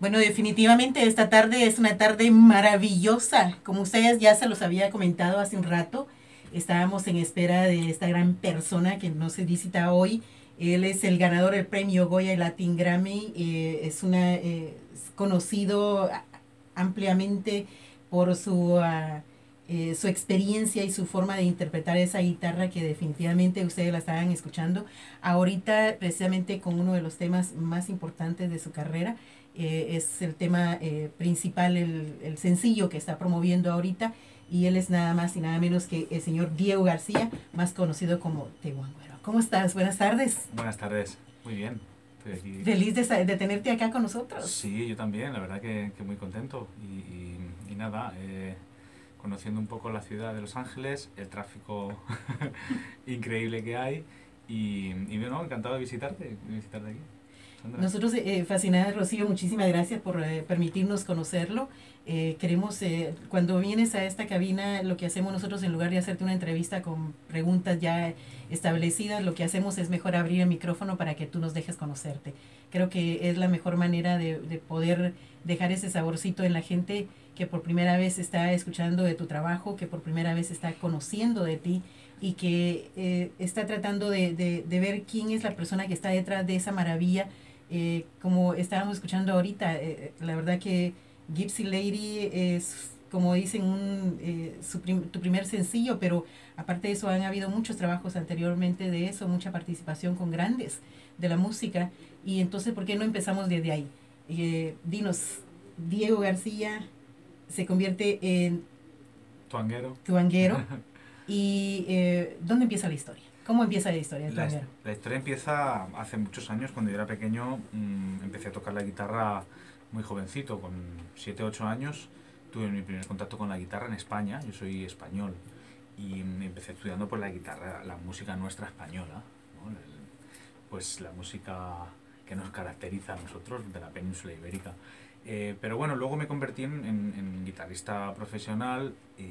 Bueno, definitivamente esta tarde es una tarde maravillosa. Como ustedes ya se los había comentado hace un rato, estábamos en espera de esta gran persona que nos visita hoy. Él es el ganador del premio Goya y Latin Grammy. eh, es una eh, conocido ampliamente por su, ah, eh, su experiencia y su forma de interpretar esa guitarra que definitivamente ustedes la estaban escuchando. Ahorita, precisamente con uno de los temas más importantes de su carrera, eh, es el tema eh, principal, el, el sencillo que está promoviendo ahorita, y él es nada más y nada menos que el señor Diego García, más conocido como Tehuanguero. ¿Cómo estás? Buenas tardes. Buenas tardes, muy bien. Estoy aquí. Feliz de, de tenerte acá con nosotros. Sí, yo también, la verdad que, que muy contento. Y, y- y nada, eh, conociendo un poco la ciudad de Los Ángeles, el tráfico increíble que hay. Y, y bueno, encantado de visitarte, de visitarte aquí. Sandra. Nosotros, eh, fascinadas, Rocío, muchísimas gracias por eh, permitirnos conocerlo. Eh, queremos, eh, cuando vienes a esta cabina, lo que hacemos nosotros, en lugar de hacerte una entrevista con preguntas ya establecidas, lo que hacemos es mejor abrir el micrófono para que tú nos dejes conocerte. Creo que es la mejor manera de, de poder dejar ese saborcito en la gente que por primera vez está escuchando de tu trabajo, que por primera vez está conociendo de ti y que eh, está tratando de, de- de ver quién es la persona que está detrás de esa maravilla eh, como estábamos escuchando ahorita, eh, la verdad que Gypsy Lady es, como dicen, un, eh, su prim- tu primer sencillo, pero aparte de eso han habido muchos trabajos anteriormente de eso, mucha participación con grandes de la música, y entonces, ¿por qué no empezamos desde ahí? Eh, dinos, Diego García se convierte en Tuanguero. tuanguero, y eh, ¿dónde empieza la historia? ¿Cómo empieza la historia del La, la historia empieza hace muchos años, cuando yo era pequeño, mm, empecé a tocar la guitarra muy jovencito, con 7 8 años. Tuve mi primer contacto con la guitarra en España, yo soy español, y mm, empecé estudiando por la guitarra, la música nuestra española, ¿no? El- pues la música que nos caracteriza a nosotros de la península ibérica. Eh, pero bueno, luego me convertí en, en- en guitarrista profesional y,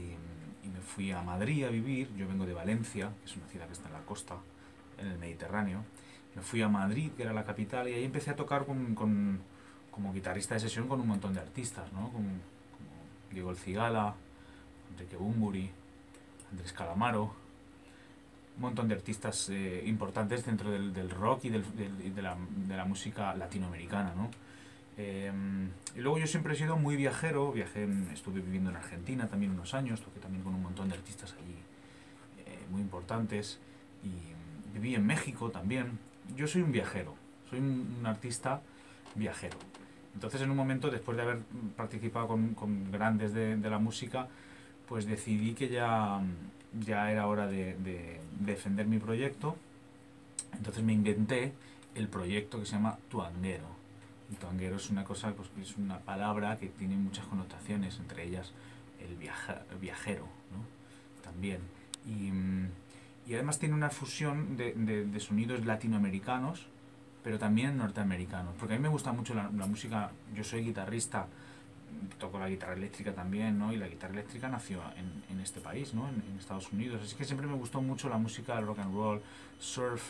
me fui a Madrid a vivir. Yo vengo de Valencia, que es una ciudad que está en la costa, en el Mediterráneo. Me fui a Madrid, que era la capital, y ahí empecé a tocar con, con- como guitarrista de sesión con un montón de artistas, ¿no? Como, como Diego El Cigala, Enrique Bumburi, Andrés Calamaro, un montón de artistas eh, importantes dentro del, del rock y, del- del- de, la, de la música latinoamericana, ¿no? Eh, y luego yo siempre he sido muy viajero, viajé, en- estuve viviendo en Argentina también unos años, toqué también con un montón de artistas allí eh, muy importantes y mm, viví en México también. Yo soy un viajero, soy un, artista viajero. Entonces en un momento, después de haber participado con, con grandes de, de la música, pues decidí que ya, ya era hora de, de defender mi proyecto. Entonces me inventé el proyecto que se llama Tuanguero. Y tuanguero es una cosa, pues es una palabra que tiene muchas connotaciones, entre ellas el, viaja- el viajero, ¿no? También. Y, mm, y además tiene una fusión de, de- sonidos latinoamericanos, pero también norteamericanos. Porque a mí me gusta mucho la, música, yo soy guitarrista, toco la guitarra eléctrica también, ¿no? Y la guitarra eléctrica nació en, en este país, ¿no? En, Estados Unidos. Así que siempre me gustó mucho la música, el rock and roll, surf,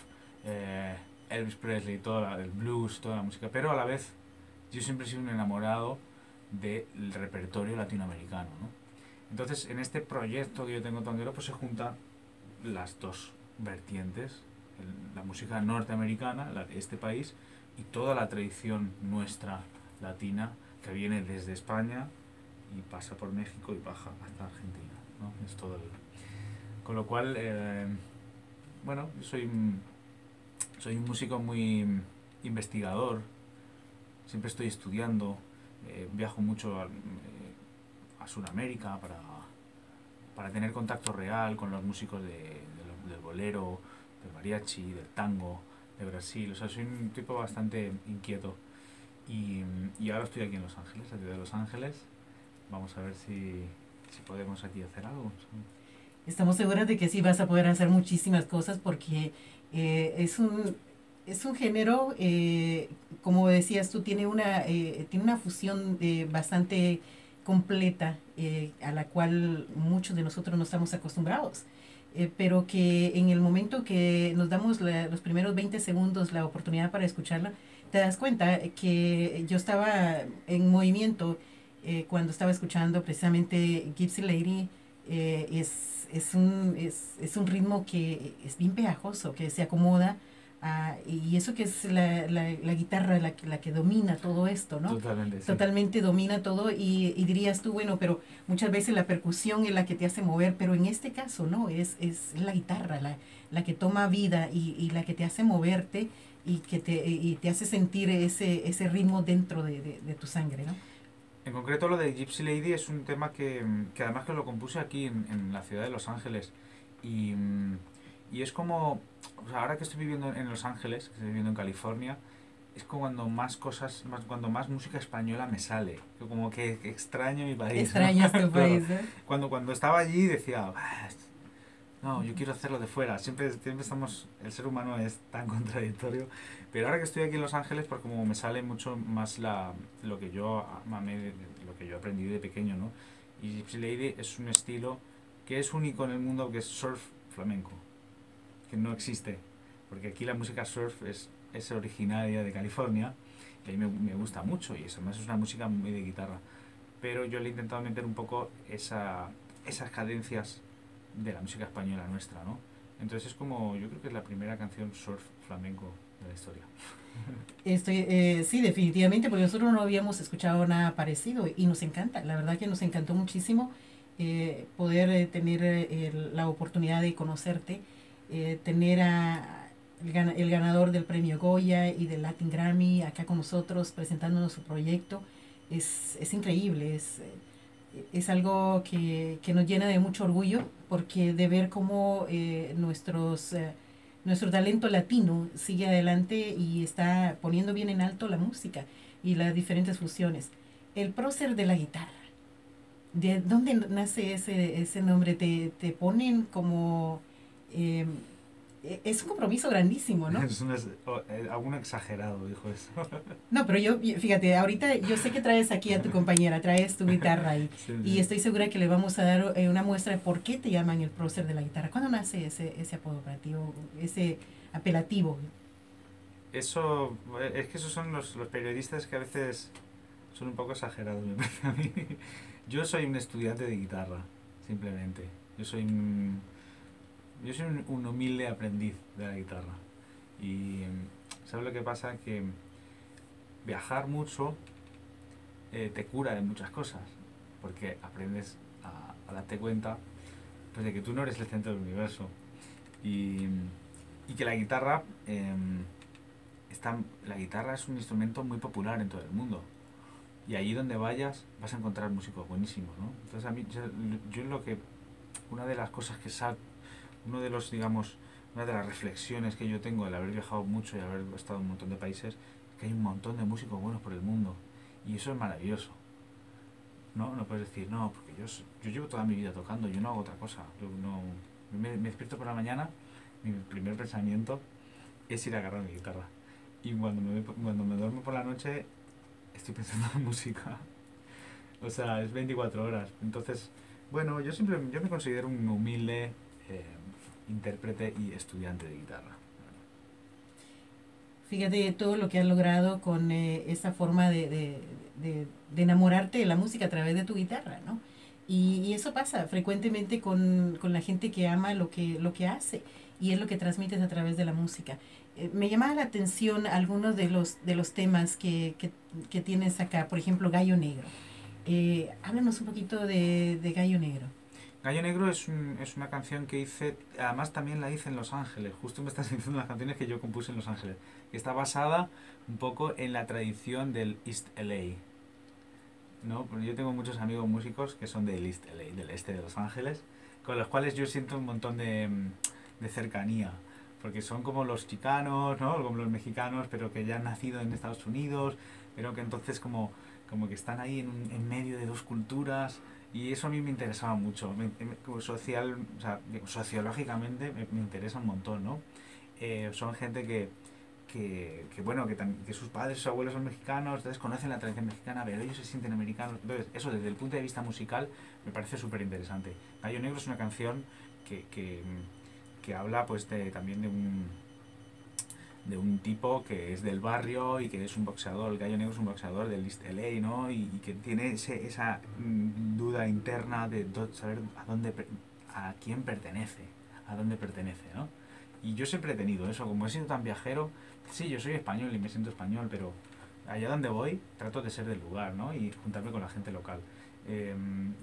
eh, Elvis Presley, toda la- el blues, toda la música. Pero a la vez yo siempre he sido un enamorado del repertorio latinoamericano, ¿no? Entonces, en este proyecto que yo tengo Tonguero, pues se juntan las dos vertientes, la música norteamericana, la de este país, y toda la tradición nuestra latina que viene desde España y pasa por México y baja hasta Argentina, ¿no? Es todo Con lo cual, eh, bueno, soy, soy un músico muy investigador, siempre estoy estudiando, eh, viajo mucho a, eh, a Sudamérica para, para tener contacto real con los músicos de, de del bolero, del mariachi, del tango, de Brasil. O sea, soy un tipo bastante inquieto. Y, y ahora estoy aquí en Los Ángeles, la ciudad de Los Ángeles. Vamos a ver si, si podemos aquí hacer algo. Estamos seguras de que sí vas a poder hacer muchísimas cosas porque eh, es un es un género, eh, como decías tú, tiene una eh, tiene una fusión eh, bastante completa eh, a la cual muchos de nosotros no estamos acostumbrados. Eh, pero que en el momento que nos damos la- los primeros 20 segundos la oportunidad para escucharla, te das cuenta que yo estaba en movimiento cuando estaba escuchando precisamente Gypsy Lady. es, es, un, es, es un ritmo que es bien pegajoso, que se acomoda. a- y eso que es la, la, la guitarra la, que- la que domina todo esto, ¿no? Totalmente. sí. totalmente domina todo y, y dirías tú, bueno, pero muchas veces la percusión es la que te hace mover, pero en este caso no, es, es la guitarra la, la que toma vida y, y la que te hace moverte y que te, y te hace sentir ese, ese ritmo dentro de, de- de tu sangre, ¿no? En concreto lo de Gypsy Lady es un tema que, mm, que además que lo compuse aquí en, en la ciudad de Los Ángeles. Y, mm, y es como, o sea, ahora que estoy viviendo en Los Ángeles, que estoy viviendo en California, es como cuando más cosas, más, cuando más música española me sale. Como que extraño mi país. ¿no? Extrañas tu país, ¿eh? Cuando, cuando estaba allí decía, "Ah, no, yo quiero hacerlo de fuera. Siempre, siempre estamos, el ser humano es tan contradictorio. Pero ahora que estoy aquí en Los Ángeles, pues como me sale mucho más la, lo que yo amé, lo que yo aprendí de pequeño, ¿no? Y Gypsy Lady es un estilo que es único en el mundo, que es surf flamenco, que no existe. Porque aquí la música surf es, es originaria de California y a mí me, me gusta mucho y eso, además es una música muy de guitarra. Pero yo le he intentado meter un poco esa, esas cadencias de la música española nuestra, ¿no? Entonces es como, yo creo que es la primera canción surf flamenco de la historia. Estoy, eh, sí, definitivamente, porque nosotros no habíamos escuchado nada parecido y nos encanta, la verdad que nos encantó muchísimo eh, poder eh, tener eh, la oportunidad de conocerte, eh, tener a, el, el ganador del premio Goya y del Latin Grammy acá con nosotros presentándonos su proyecto, es, es increíble, es, eh, es algo que, que nos llena de mucho orgullo porque de ver cómo eh, nuestros... eh, nuestro talento latino sigue adelante y está poniendo bien en alto la música y las diferentes fusiones. El prócer de la guitarra. ¿De dónde nace ese, ese nombre? Te, te ponen como... eh, es un compromiso grandísimo, ¿no? Es un es- eh, alguno exagerado, dijo eso. No, pero yo, fíjate, ahorita yo sé que traes aquí a tu compañera, traes tu guitarra y, Sí, y sí. estoy segura que le vamos a dar eh, una muestra de por qué te llaman el prócer de la guitarra. ¿Cuándo nace ese, ese apodo para ti o ese apelativo? Eso, eh, es que esos son los, los periodistas que a veces son un poco exagerados, me parece a mí. Yo soy un estudiante de guitarra, simplemente. Yo soy un, yo soy un, un humilde aprendiz de la guitarra. Y ¿sabes lo que pasa? Que viajar mucho eh, te cura de muchas cosas, porque aprendes a, a darte cuenta pues, de que tú no eres el centro del universo. Y, y que la guitarra... em, está, la guitarra es un instrumento muy popular en todo el mundo. Y allí donde vayas vas a encontrar músicos buenísimos, ¿no? Entonces a mí, yo, yo lo que, una de las cosas que sal, uno de los, digamos, una de las reflexiones que yo tengo al haber viajado mucho y haber estado en un montón de países, es que hay un montón de músicos buenos por el mundo. Y eso es maravilloso. ¿No? No puedes decir, no, porque yo, yo llevo toda mi vida tocando, yo no hago otra cosa. No, me, despierto por la mañana, mi primer pensamiento es ir a agarrar mi guitarra. Y cuando me, cuando me duermo por la noche, estoy pensando en música. O sea, es 24 horas. Entonces, bueno, yo siempre yo me considero un humilde eh, intérprete y estudiante de guitarra. Fíjate todo lo que has logrado con eh, esa forma de, de, de, enamorarte de la música a través de tu guitarra, ¿no? Y, y eso pasa frecuentemente con, con la gente que ama lo que, lo que hace y es lo que transmites a través de la música. Eh, me llamaba la atención algunos de los, de los temas que, que, que tienes acá, por ejemplo, Gallo Negro. Eh, háblanos un poquito de, de Gallo Negro. Gallo Negro es, un- es una canción que hice, además también la hice en Los Ángeles, justo me estás diciendo las canciones que yo compuse en Los Ángeles, que está basada un poco en la tradición del East LA. ¿no? Yo tengo muchos amigos músicos que son del East LA, del este de Los Ángeles, con los cuales yo siento un montón de, de cercanía, porque son como los chicanos, ¿no? como los mexicanos, pero que ya han nacido en Estados Unidos, pero que entonces como, como que están ahí en, en medio de dos culturas, y eso a mí me interesaba mucho, social, o sea, sociológicamente me, me interesa un montón, ¿no? Eh, son gente que, que, que, bueno, que sus padres, sus abuelos son mexicanos, entonces conocen la tradición mexicana, pero ellos se sienten americanos. Entonces, eso desde el punto de vista musical me parece súper interesante. Gallo Negro es una canción que, que, que habla pues de, también de un de un tipo que es del barrio y que es un boxeador, el gallo negro es un boxeador del East ¿no? Y, y que tiene ese- esa mm, duda interna de saber a dónde, a quién pertenece, a dónde pertenece, ¿no? Y yo siempre he tenido eso, como he sido tan viajero, sí, yo soy español y me siento español, pero allá donde voy trato de ser del lugar, ¿no? Y juntarme con la gente local. Eh,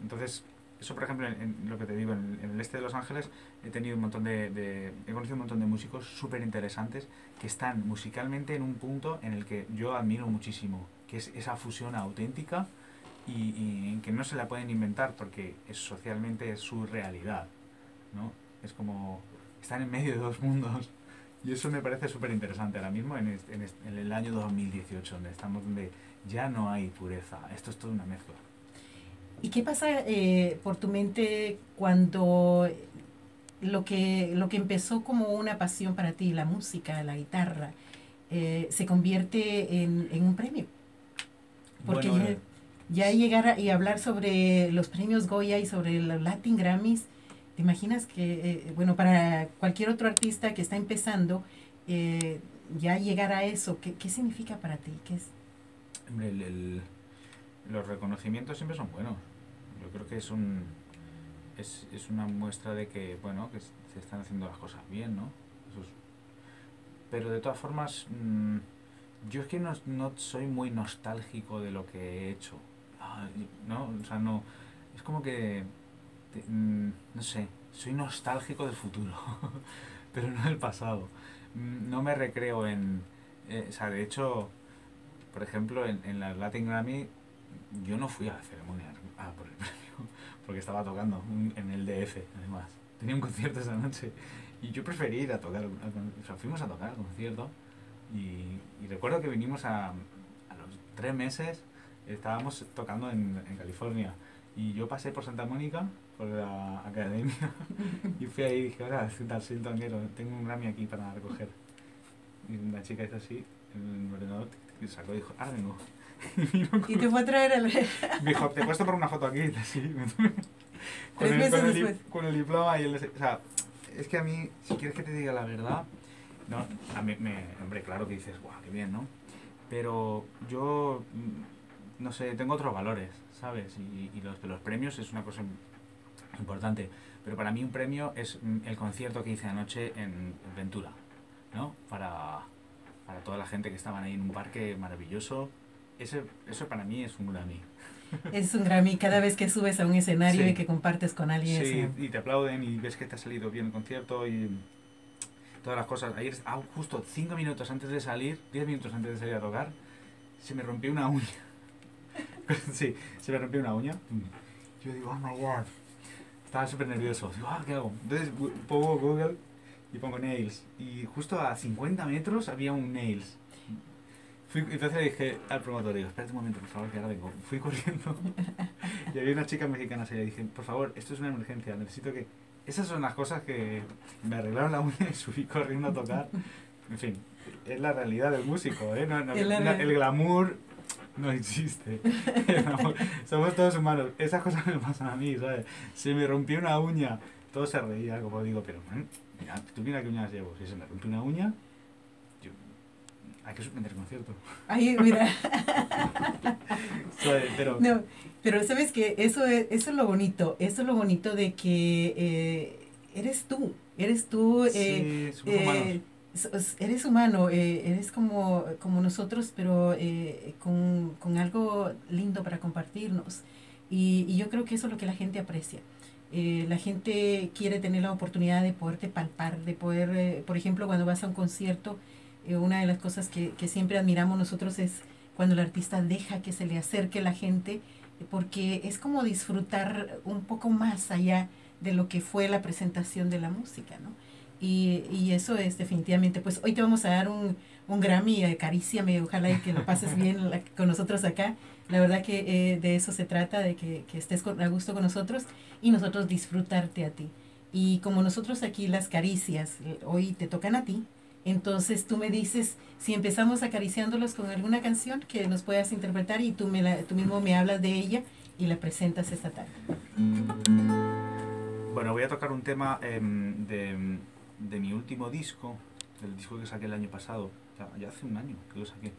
entonces, eso por ejemplo, en, lo que te digo, en, el este de Los Ángeles he tenido un montón de, de- he conocido un montón de músicos súper interesantes que están musicalmente en un punto en el que yo admiro muchísimo, que es esa fusión auténtica y, y que no se la pueden inventar porque es socialmente es su realidad, ¿no? Es como están en medio de dos mundos y eso me parece súper interesante ahora mismo en, este- en este- en el año 2018 donde estamos donde ya no hay pureza, esto es toda una mezcla. ¿Y qué pasa eh, por tu mente cuando lo que, lo que empezó como una pasión para ti, la música, la guitarra, eh, se convierte en, en un premio? Porque Bueno, ya, eh, ya llegar a- y hablar sobre los premios Goya y sobre los Latin Grammys, ¿te imaginas que, eh, bueno, para cualquier otro artista que está empezando, ya llegar a eso, ¿qué, qué significa para ti? ¿Qué es? El- los reconocimientos siempre son buenos. Creo que es un es, es una muestra de que bueno que se están haciendo las cosas bien, ¿no? Pero de todas formas, mm, yo es que no, no soy muy nostálgico de lo que he hecho, ¿no? O sea, no es como que mm, no sé, soy nostálgico del futuro, pero no del pasado. Mm, No me recreo en, eh, o sea, de hecho por ejemplo, en, en la Latin Grammy, yo no fui a la ceremonia ah, porque estaba tocando en el DF, además. Tenía un concierto esa noche y yo preferí ir a tocar, o sea, fuimos a tocar al concierto y, recuerdo que vinimos a, a los tres meses, estábamos tocando en, en California y yo pasé por Santa Mónica, por la academia, y fui ahí y dije, ahora, un tanguero, tengo un Grammy aquí para recoger. Y una chica hizo así, en el ordenador, y sacó y dijo, ahora vengo. Y te fue a traer al... me dijo, te puesto por una foto aquí. Sí, me tuve- con, Tres el, meses con, el, con el diploma y el... O sea, es que a mí, si quieres que te diga la verdad, no, a mí, me, hombre, claro que dices, guau, qué bien, ¿no? Pero yo, mm, no sé, tengo otros valores, ¿sabes? Y, y los, los premios es una cosa importante. Pero para mí un premio es mm, el concierto que hice anoche en Ventura, ¿no? Para, para toda la gente que estaban ahí en un parque maravilloso. Ese, eso para mí es un Grammy. Es un Grammy cada vez que subes a un escenario Sí. y que compartes con alguien. Sí, es un- y te aplauden y ves que te ha salido bien el concierto y todas las cosas. Ayer, ah, justo cinco minutos antes de salir, 10 minutos antes de salir a tocar, se me rompió una uña. sí, se me rompió una uña. Yo digo, oh my god. Estaba súper nervioso. Digo, ah, ¿qué hago? Entonces pongo Google y pongo nails. Y justo a 50 metros había un nails. Fui, entonces le dije al promotor, digo, espérate un momento, por favor, que ahora vengo. Fui corriendo y había una chica mexicana así, le dije, por favor, esto es una emergencia, necesito que... Esas son las cosas que me arreglaron la uña y subí corriendo a tocar. En fin, es la realidad del músico, ¿eh? No, no, no, el glamour no existe. Somos todos humanos. Esas cosas me pasan a mí, ¿sabes? Se me rompió una uña, todo se reía, como digo, pero man, mira, tú mira qué uñas llevo. Si se me rompe una uña, Hay que suspender el concierto. Ahí, mira. Pero... No, pero sabes que eso es, eso es lo bonito, eso es lo bonito de que eh, eres tú, eres tú, eh, sí, eh, eres humano, eh, eres como, como nosotros, pero eh, con, con algo lindo para compartirnos. Y, y yo creo que eso es lo que la gente aprecia. Eh, la gente quiere tener la oportunidad de poderte palpar, de poder, eh, por ejemplo, cuando vas a un concierto, una de las cosas que, que siempre admiramos nosotros es cuando el artista deja que se le acerque la gente, porque es como disfrutar un poco más allá de lo que fue la presentación de la música, ¿no? Y, y eso es definitivamente, pues hoy te vamos a dar un, un Grammy, acaríciame, ojalá y que lo pases bien la- con nosotros acá. La verdad que eh, de eso se trata, de que, que estés con- a gusto con nosotros y nosotros disfrutarte a ti. Y como nosotros aquí las caricias eh, hoy te tocan a ti, entonces tú me dices si empezamos acariciándolos con alguna canción que nos puedas interpretar y tú, me la, tú mismo me hablas de ella y la presentas esta tarde. Bueno, voy a tocar un tema em, de, de mi último disco, del disco que saqué el año pasado, ya, hace un año que lo saqué.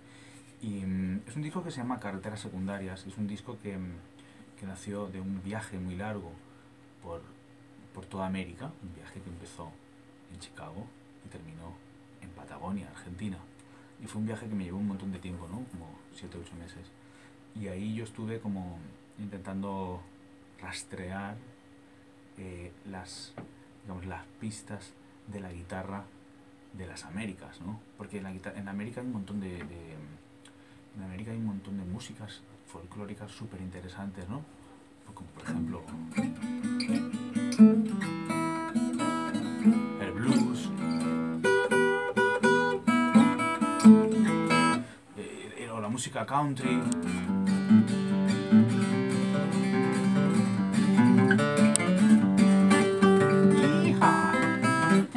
Y em, es un disco que se llama Carreteras Secundarias, es un disco que, em, que nació de un viaje muy largo por, por toda América, un viaje que empezó en Chicago y terminó Patagonia, Argentina. Y fue un viaje que me llevó un montón de tiempo, ¿no? Como 7 o 8 meses. Y ahí yo estuve como intentando rastrear eh, las, digamos, las pistas de la guitarra de las Américas, ¿no? Porque en, la guita- en América hay un montón de, de- en América hay un montón de músicas folclóricas súper interesantes, ¿no? Como por ejemplo música country.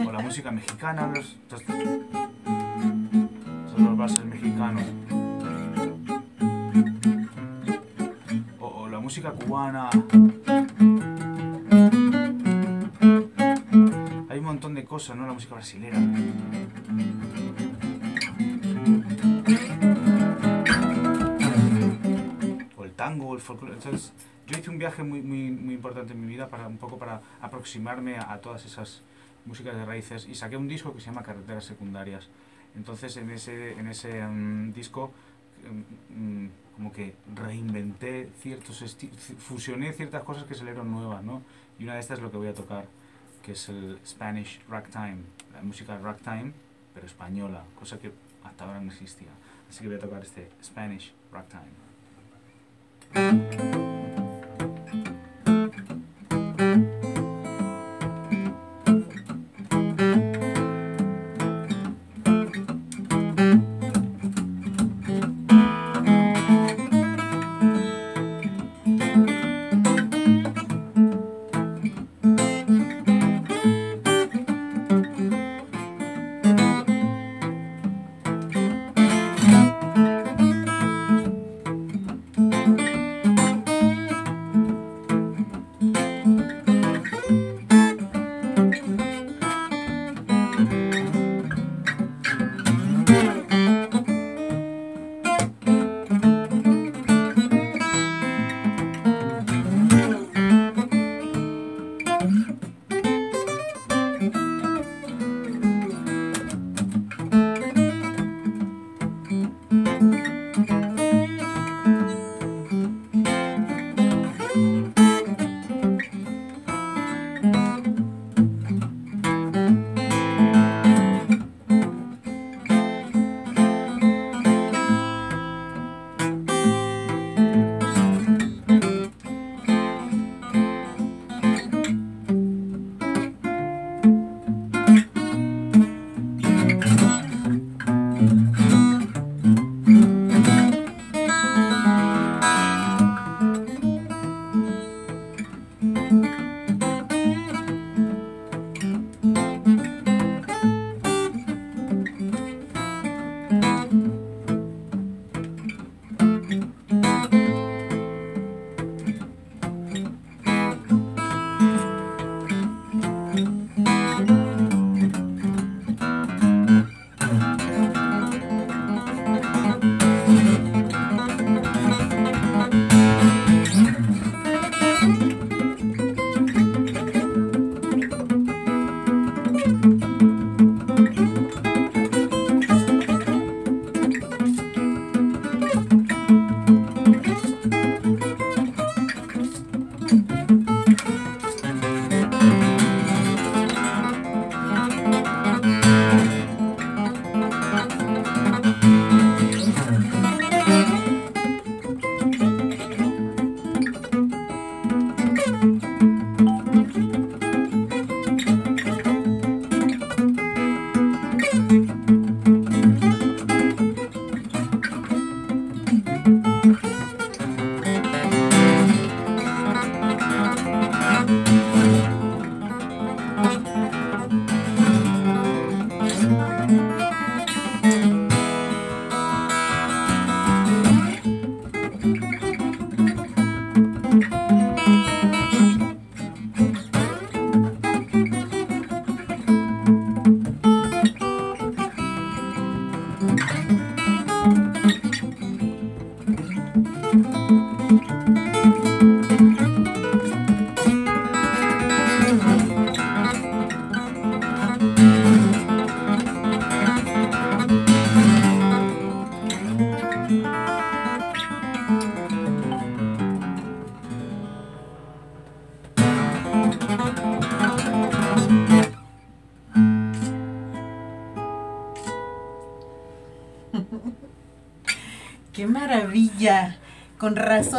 O la música mexicana, los, son los bases mexicanos. O, o la música cubana. Hay un montón de cosas, ¿no? La música brasilera. Folclore. Entonces, yo hice un viaje muy, muy, muy importante en mi vida para un poco para aproximarme a, a todas esas músicas de raíces y saqué un disco que se llama Carreteras Secundarias. Entonces, en ese, en ese mm, disco, mm, mm, como que reinventé ciertos fusioné ciertas cosas que salieron nuevas, ¿no? Y una de estas es lo que voy a tocar, que es el Spanish Ragtime, la música ragtime, pero española, cosa que hasta ahora no existía. Así que voy a tocar este Spanish Ragtime. 음.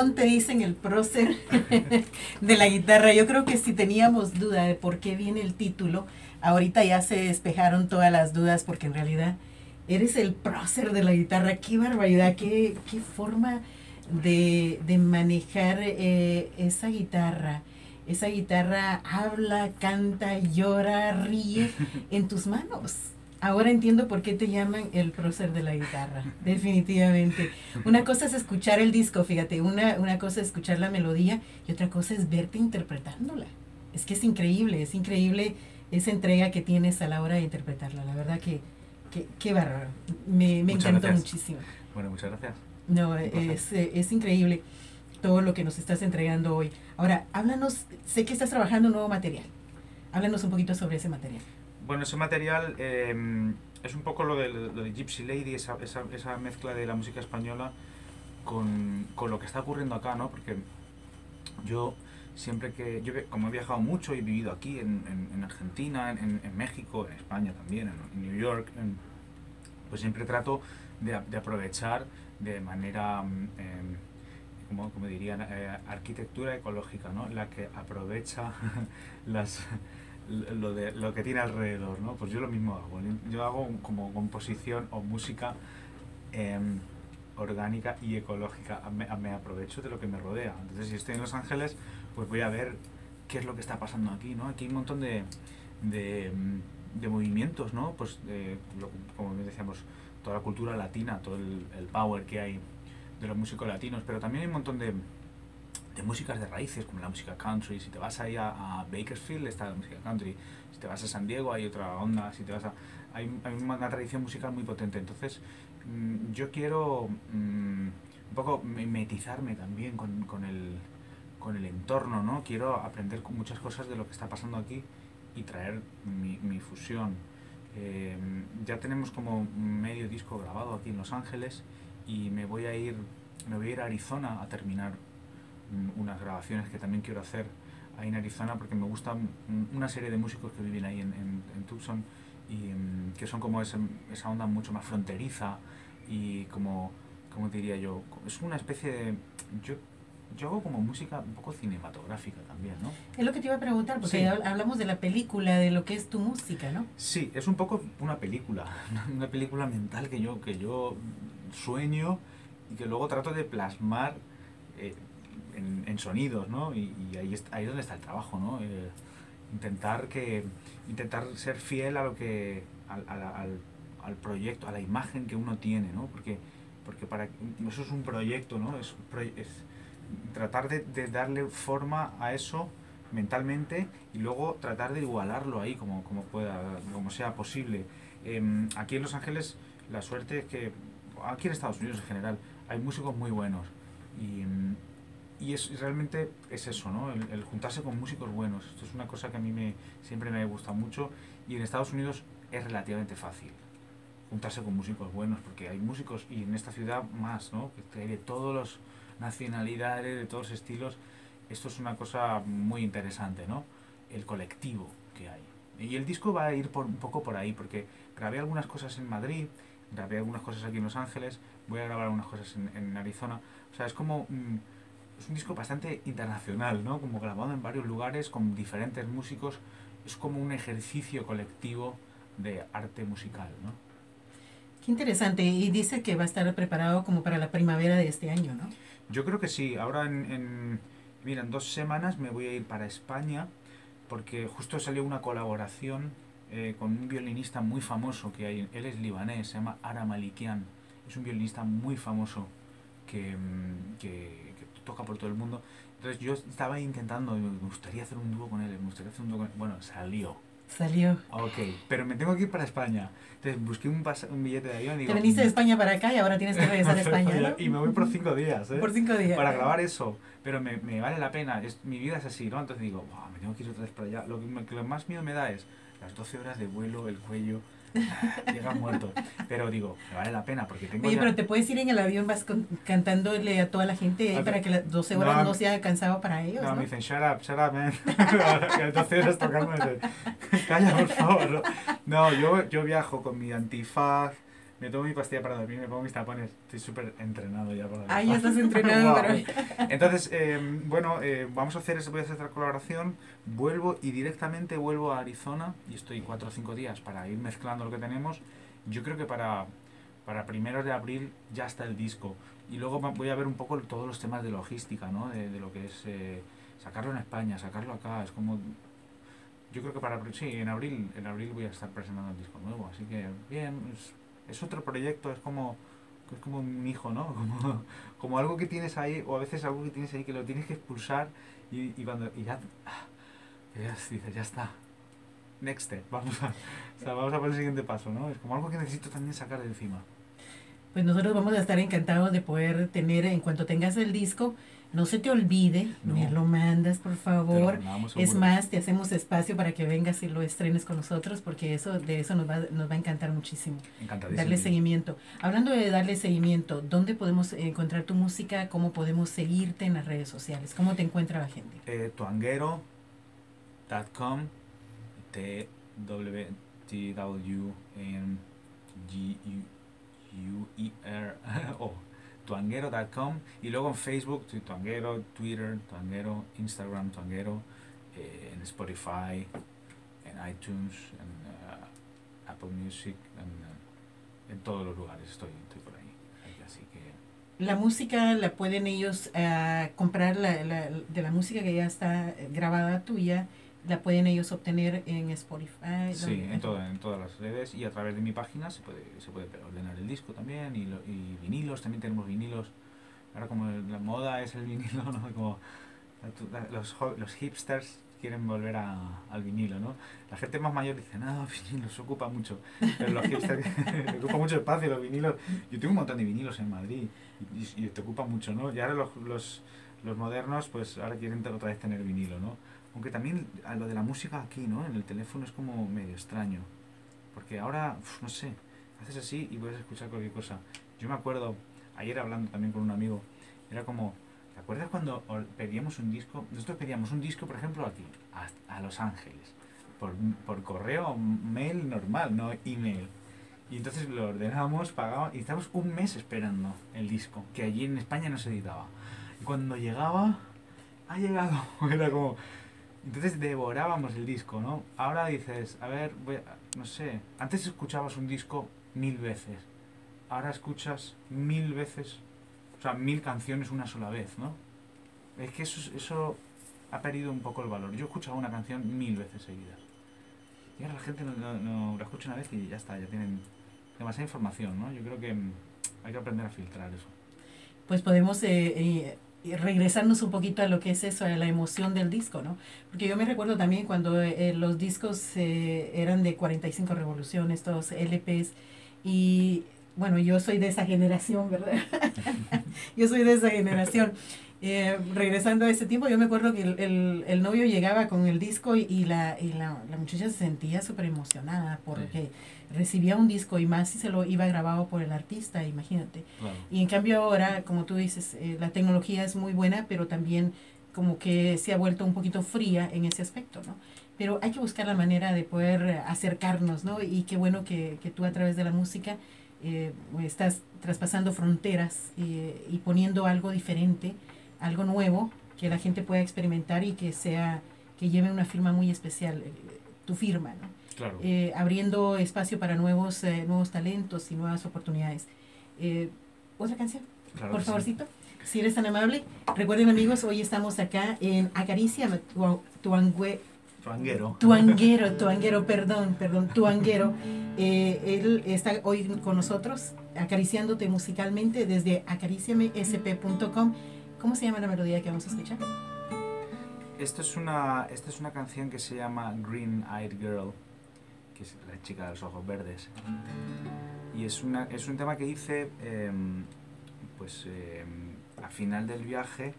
Te dicen el prócer de la guitarra. Yo creo que si teníamos duda de por qué viene el título, ahorita ya se despejaron todas las dudas porque en realidad eres el prócer de la guitarra. ¡Qué barbaridad! ¡Qué, qué forma de, de manejar eh, esa guitarra! Esa guitarra habla, canta, llora, ríe en tus manos. Ahora entiendo por qué te llaman el prócer de la guitarra, definitivamente. Una cosa es escuchar el disco, fíjate, una, una cosa es escuchar la melodía y otra cosa es verte interpretándola. Es que es increíble, es increíble esa entrega que tienes a la hora de interpretarla. La verdad que, que qué bárbaro. Me, me encantó gracias. muchísimo. Bueno, muchas gracias. No, es, es increíble todo lo que nos estás entregando hoy. Ahora, háblanos, sé que estás trabajando un nuevo material. Háblanos un poquito sobre ese material. Bueno, ese material eh, es un poco lo de, lo de Gypsy Lady, esa, esa, esa mezcla de la música española con, con lo que está ocurriendo acá, ¿no? Porque yo siempre que, yo como he viajado mucho y he vivido aquí en, en- en Argentina, en, en México, en España también, en, New York, pues siempre trato de, de aprovechar de manera, em, como, como dirían, eh, arquitectura ecológica, ¿no? La que aprovecha las, lo, de, lo que tiene alrededor, ¿no? Pues yo lo mismo hago. Yo hago como composición o música em, orgánica y ecológica. Me, aprovecho de lo que me rodea. Entonces, si estoy en Los Ángeles, pues voy a ver qué es lo que está pasando aquí, ¿no? Aquí hay un montón de, de, movimientos, ¿no? Pues, de, lo- como decíamos, toda la cultura latina, todo el, el power que hay de los músicos latinos, pero también hay un montón de, de músicas de raíces, como la música country. Si te vas ahí a, Bakersfield, está la música country. Si te vas a San Diego, hay otra onda. Si te vas a... Hay, hay una tradición musical muy potente. Entonces, mm, yo quiero mm, un poco mimetizarme también con, con el, con el entorno, ¿no? Quiero aprender muchas cosas de lo que está pasando aquí y traer mi, mi fusión. Eh, ya tenemos como medio disco grabado aquí en Los Ángeles y me voy a ir, me voy a ir a Arizona a terminar unas grabaciones que también quiero hacer ahí en Arizona porque me gustan una serie de músicos que viven ahí en, en, en Tucson y mm, que son como ese- esa onda mucho más fronteriza y como, como diría yo, es una especie de... Yo, yo hago como música un poco cinematográfica también, ¿no? Es lo que te iba a preguntar, porque Sí. hab- hablamos de la película, de lo que es tu música, ¿no? Sí, es un poco una película, una película mental que yo, que yo sueño y que luego trato de plasmar eh, en, en sonidos, ¿no? Y, y ahí, es, ahí es donde está el trabajo, ¿no? Eh, intentar que intentar ser fiel a lo que al, al, al- proyecto, a la imagen que uno tiene, ¿no? Porque porque para eso es un proyecto, ¿no? Es, es tratar de, de darle forma a eso mentalmente y luego tratar de igualarlo ahí como, como pueda, como sea posible. Em, aquí en Los Ángeles la suerte es que, aquí en Estados Unidos en general, hay músicos muy buenos y, em, y es realmente es eso, ¿no? El, el juntarse con músicos buenos. Esto es una cosa que a mí me, siempre me gusta mucho y en Estados Unidos es relativamente fácil juntarse con músicos buenos porque hay músicos y en esta ciudad más, ¿no? Que hay de todas las nacionalidades, de todos los estilos. Esto es una cosa muy interesante, ¿no? El colectivo que hay. Y el disco va a ir por, un poco por ahí, porque grabé algunas cosas en Madrid, grabé algunas cosas aquí en Los Ángeles, voy a grabar algunas cosas en, en Arizona. O sea, es como... mm, es un disco bastante internacional, ¿no? Como grabado en varios lugares con diferentes músicos. Es como un ejercicio colectivo de arte musical, ¿no? Qué interesante. Y dice que va a estar preparado como para la primavera de este año, ¿no? Yo creo que sí. Ahora en, en- mira, en dos semanas me voy a ir para España porque justo salió una colaboración eh, con un violinista muy famoso que hay. Él es libanés, se llama Ara Malikian. Es un violinista muy famoso que, mm, que toca por todo el mundo. Entonces yo estaba intentando, me gustaría hacer un dúo con él, me gustaría hacer un dúo con él. Bueno, salió. Salió. Ok, pero me tengo que ir para España. Entonces busqué un, un billete de avión y Te digo, veniste de España para acá y ahora tienes que regresar a España, ¿no? y me voy por cinco días, ¿eh? Por cinco días. para grabar eso, pero me, me vale la pena, es, mi vida es así, ¿no? Entonces digo, "Buah, me tengo que ir otra vez para allá. Lo que, me- que lo más miedo me da es las 12 horas de vuelo, el cuello, llega muerto. Pero digo, me vale la pena porque tengo Oye, ya- pero te puedes ir en el avión, vas con- cantándole a toda la gente ahí Ah, para que las 12 horas no, no, sea cansado para ellos, No, ¿no? me dicen, shut up, shut up, man. Que las 12 horas tocando. Calla, por favor. No, No, yo, yo viajo con mi antifaz, me tomo mi pastilla para dormir, me pongo mis tapones. Estoy súper entrenado ya para dormir. Ah, ya estás entrenado, pero... Entonces, eh, bueno, eh, vamos a hacer, eso, voy a hacer esta colaboración. Vuelvo y directamente vuelvo a Arizona y estoy cuatro o cinco días para ir mezclando lo que tenemos. Yo creo que para, para primeros de abril ya está el disco. Y luego voy a ver un poco todos los temas de logística, ¿no? De, de lo que es eh, sacarlo en España, sacarlo acá. Es como. Yo creo que para sí, en abril, en abril voy a estar presentando el disco nuevo. Así que, bien, es, es otro proyecto, es como. Es como un hijo, ¿no? Como, como algo que tienes ahí, o a veces algo que tienes ahí que lo tienes que expulsar y, y cuando y ya, ah, ya ya está. Next step, vamos a, o vamos a por el siguiente paso, ¿no? Es como algo que necesito también sacar de encima. Pues nosotros vamos a estar encantados de poder tener, en cuanto tengas el disco, no se te olvide, No. me lo mandas, por favor. Es más, te hacemos espacio para que vengas y lo estrenes con nosotros, porque eso de eso nos va, nos va a encantar muchísimo. Encantadísimo. Darle seguimiento. Hablando de darle seguimiento, ¿dónde podemos encontrar tu música? ¿Cómo podemos seguirte en las redes sociales? ¿Cómo te encuentra la gente? Eh, tuanguero.com T W T W N G U U E R O tuanguero.com y luego en Facebook tu- tuanguero, Twitter, tuanguero, Instagram, tuanguero, eh, en Spotify, en iTunes, en eh, Apple Music, en, eh, en todos los lugares estoy, estoy por ahí. Así que La música la pueden ellos ah, comprar, la, la- de la música que ya está eh, grabada tuya, la pueden ellos obtener en Spotify. Sí, en, todo- en todas las redes y a través de mi página se puede, se puede ordenar el disco también y, lo- y vinilos, también tenemos vinilos. Ahora como la moda es el vinilo, ¿no? Como los, los hipsters quieren volver a- al vinilo, ¿no? La gente más mayor dice, no, vinilos ocupa mucho, pero los hipsters ocupa mucho espacio, los vinilos. Yo tengo un montón de vinilos en Madrid y, y te ocupa mucho, ¿no? Y ahora los, los, los modernos, pues ahora quieren otra vez tener vinilo, ¿no? Aunque también a lo de la música aquí, ¿no? En el teléfono es como medio extraño. Porque ahora, no sé, haces así y puedes escuchar cualquier cosa. Yo me acuerdo, ayer hablando también con un amigo, era como, ¿te acuerdas cuando pedíamos un disco? Nosotros pedíamos un disco, por ejemplo, aquí, a, a Los Ángeles, por, por correo, mail normal, no email. Y entonces lo ordenamos, pagábamos y estábamos un mes esperando el disco, que allí en España no se editaba. Y cuando llegaba, ha llegado. Era como. Entonces devorábamos el disco, ¿no? Ahora dices, a ver, voy a- no sé. Antes escuchabas un disco mil veces. Ahora escuchas mil veces, o sea, mil canciones una sola vez, ¿no? Es que eso, es- eso ha perdido un poco el valor. Yo escuchaba una canción mil veces seguidas. Y ahora la gente no, no- no la escucha una vez y ya está, ya tienen demasiada información, ¿no? Yo creo que mm, hay que aprender a filtrar eso. Pues podemos eh, eh, regresarnos un poquito a lo que es eso, a la emoción del disco, ¿no? Porque yo me recuerdo también cuando eh, los discos eh, eran de 45 revoluciones, todos LPs, y bueno, yo soy de esa generación, ¿verdad? yo soy de esa generación. Eh, regresando a ese tiempo, yo me acuerdo que el, el, el novio llegaba con el disco y, y la, y la, la muchacha se sentía súper emocionada porque recibía un disco y más si se lo iba grabado por el artista, imagínate. Claro. Y en cambio ahora, como tú dices, eh, la tecnología es muy buena, pero también como que se ha vuelto un poquito fría en ese aspecto, ¿no? Pero hay que buscar la manera de poder acercarnos, ¿no? Y qué bueno que, que tú a través de la música eh, estás traspasando fronteras eh, y poniendo algo diferente, algo nuevo, que la gente pueda experimentar y que sea, que lleve una firma muy especial, eh, tu firma, ¿no? Claro. eh, abriendo espacio para nuevos, eh, nuevos talentos y nuevas oportunidades. Eh, ¿Otra canción? claro Por que sí. favorcito. Si eres tan amable. Recuerden amigos, hoy estamos acá en Acaricia, tu, tuangue, Tuanguero. Tuanguero, Tuanguero, perdón, perdón, Tuanguero. Eh, él está hoy con nosotros, acariciándote musicalmente desde acariciamesp.com. ¿Cómo se llama la melodía que vamos a escuchar? Esto es una, esta es una canción que se llama Green Eyed Girl, que es la chica de los ojos verdes. Y es, una, es un tema que hice, em, pues, em, al final del viaje,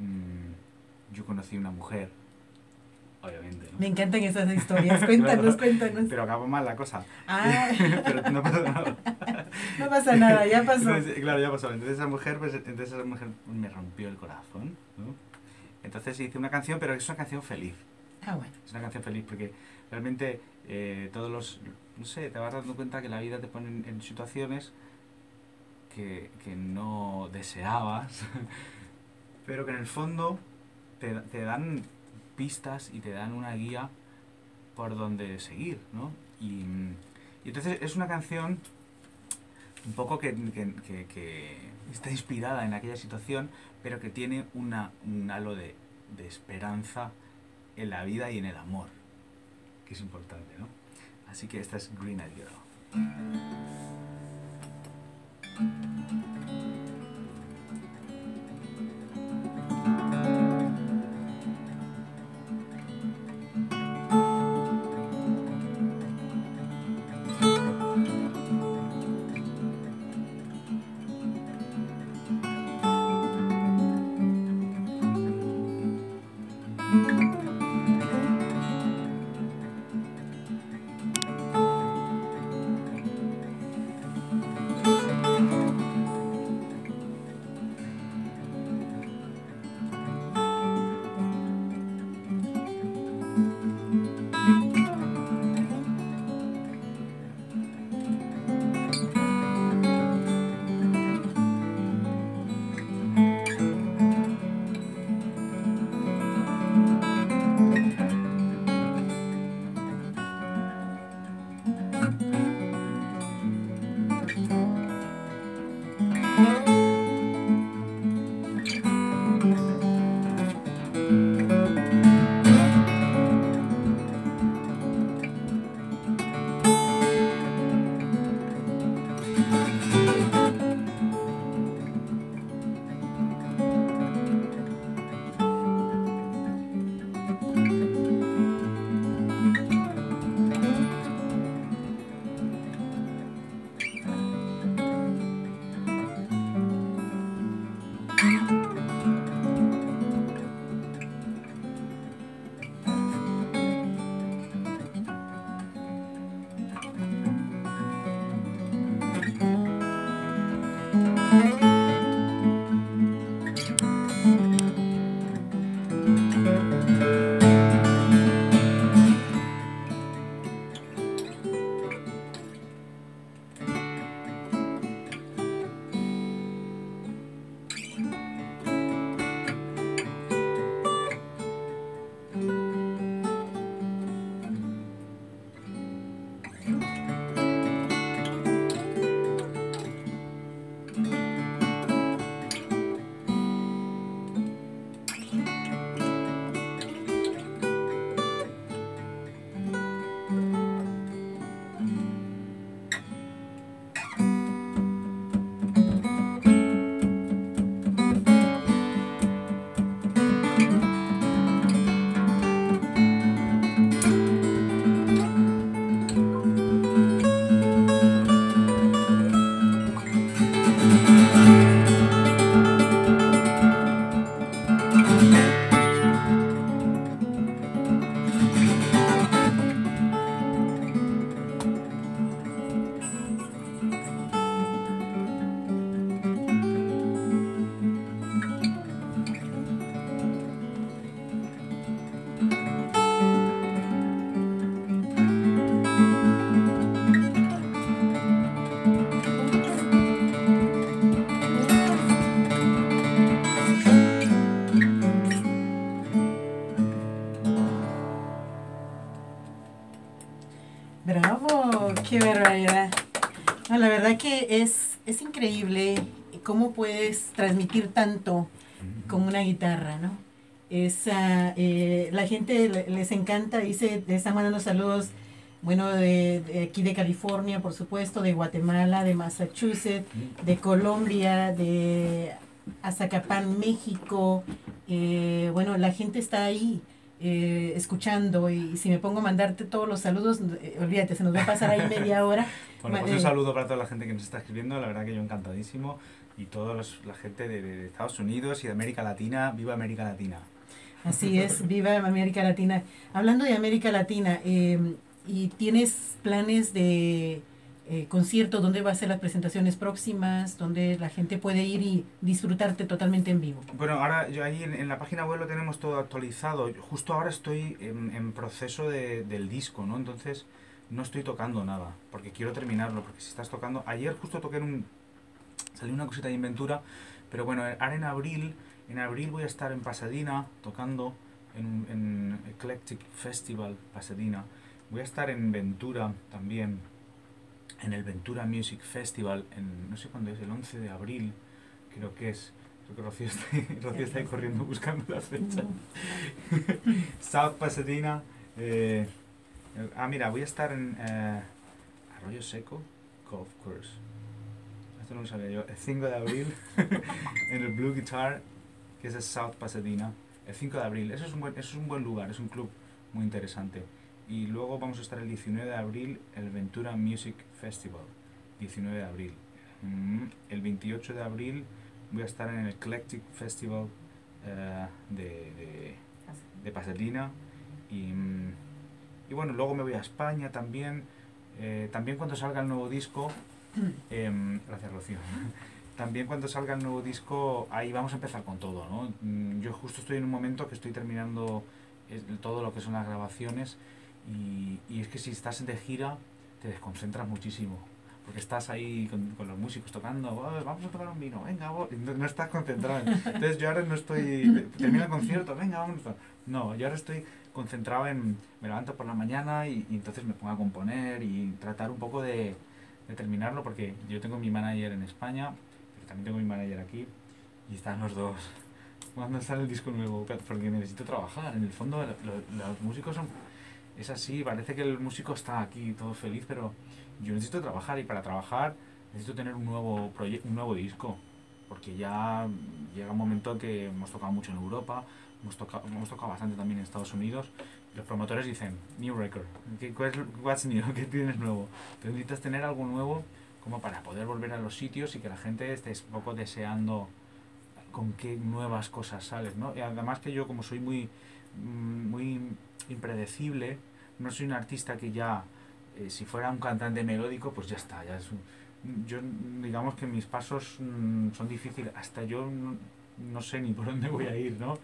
mm, yo conocí una mujer, obviamente, ¿no? Me encantan esas historias. Cuéntanos, cuéntanos. Pero acabó mal la cosa. Ah, Pero no pasa nada. no pasa nada, ya pasó. Entonces, claro, ya pasó. Entonces esa mujer, pues, entonces esa mujer me rompió el corazón, ¿no? Entonces hice una canción, pero es una canción feliz. Ah, bueno. Es una canción feliz porque, realmente eh, todos los, no sé, te vas dando cuenta que la vida te pone en situaciones que, que no deseabas, pero que en el fondo te, te dan pistas y te dan una guía por donde seguir, ¿no? Y, entonces es una canción un poco que, que- que- que está inspirada en aquella situación, pero que tiene una, un halo de, de esperanza en la vida y en el amor, que es importante, ¿no? Así que esta es Green Eyed Girl. Transmitir tanto como una guitarra, ¿no? Es, ah, eh, la gente le- les encanta, dice, le están mandando saludos, bueno, de, de aquí de California, por supuesto, de Guatemala, de Massachusetts, de Colombia, de Azacapán, México. eh, bueno, la gente está ahí eh, escuchando y si me pongo a mandarte todos los saludos, eh, olvídate, se nos va a pasar ahí media hora. Bueno, pues Eh, un saludo para toda la gente que nos está escribiendo, la verdad que yo encantadísimo. Y toda la gente de, de Estados Unidos y de América Latina, viva América Latina. Así es, viva América Latina. Hablando de América Latina, eh, ¿y tienes planes de eh, concierto, dónde va a ser las presentaciones próximas, donde la gente puede ir y disfrutarte totalmente en vivo. Bueno, ahora yo ahí en, en la página web lo tenemos todo actualizado. Justo ahora estoy en, en proceso de, del disco, ¿no? Entonces no estoy tocando nada, porque quiero terminarlo, porque si estás tocando... Ayer justo toqué en un... Salió una cosita de inventura, pero bueno, ahora en abril, en abril voy a estar en Pasadena tocando en, en Eclectic Festival Pasadena. Voy a estar en Ventura también, en el Ventura Music Festival, en no sé cuándo es, el 11 de abril, creo que es. Creo que Rocío está, Rocío está ahí corriendo buscando las fechas. South Pasadena. eh, ah, mira, voy a estar en eh, Arroyo Seco Golf Course. Esto no lo sabía yo. El 5 de abril en el Blue Guitar, que es el South Pasadena. El 5 de abril. Eso es, un buen, eso es un buen lugar, es un club muy interesante. Y luego vamos a estar el 19 de abril el Ventura Music Festival. 19 de abril. Mm, El 28 de abril voy a estar en el Eclectic Festival eh, de, de, de Pasadena. Y, mm, y bueno, luego me voy a España también. Eh, también cuando salga el nuevo disco. Em, gracias, Rocío. También cuando salga el nuevo disco, ahí vamos a empezar con todo, ¿no? Mm, Yo justo estoy en un momento que estoy terminando eh, todo lo que son las grabaciones y, y es que si estás de gira te desconcentras muchísimo. Porque estás ahí con, con los músicos tocando, "Oh, vamos a tomar un vino, venga, vos", no, no estás concentrado. Entonces yo ahora no estoy, termina el concierto, venga, vamos. No, yo ahora estoy concentrado en, me levanto por la mañana y, y entonces me pongo a componer y tratar un poco de, de terminarlo porque yo tengo mi manager en España, pero también tengo mi manager aquí y están los dos. ¿Cuándo sale el disco nuevo? Porque necesito trabajar. En el fondo lo- lo- los músicos son... Es así, parece que el músico está aquí todo feliz, pero yo necesito trabajar y para trabajar necesito tener un nuevo un nuevo disco. Porque ya llega un momento que hemos tocado mucho en Europa, hemos tocado, hemos tocado bastante también en Estados Unidos. Los promotores dicen, new record, ¿qué, what's new? ¿Qué tienes nuevo? Entonces necesitas tener algo nuevo como para poder volver a los sitios y que la gente esté un poco deseando con qué nuevas cosas sales, ¿no? Y además que yo como soy muy, mm, muy impredecible, no soy un artista que ya, eh, si fuera un cantante melódico, pues ya está, ya es un- yo digamos que mis pasos mm, son difíciles, hasta yo no, no sé ni por dónde voy a ir, ¿no?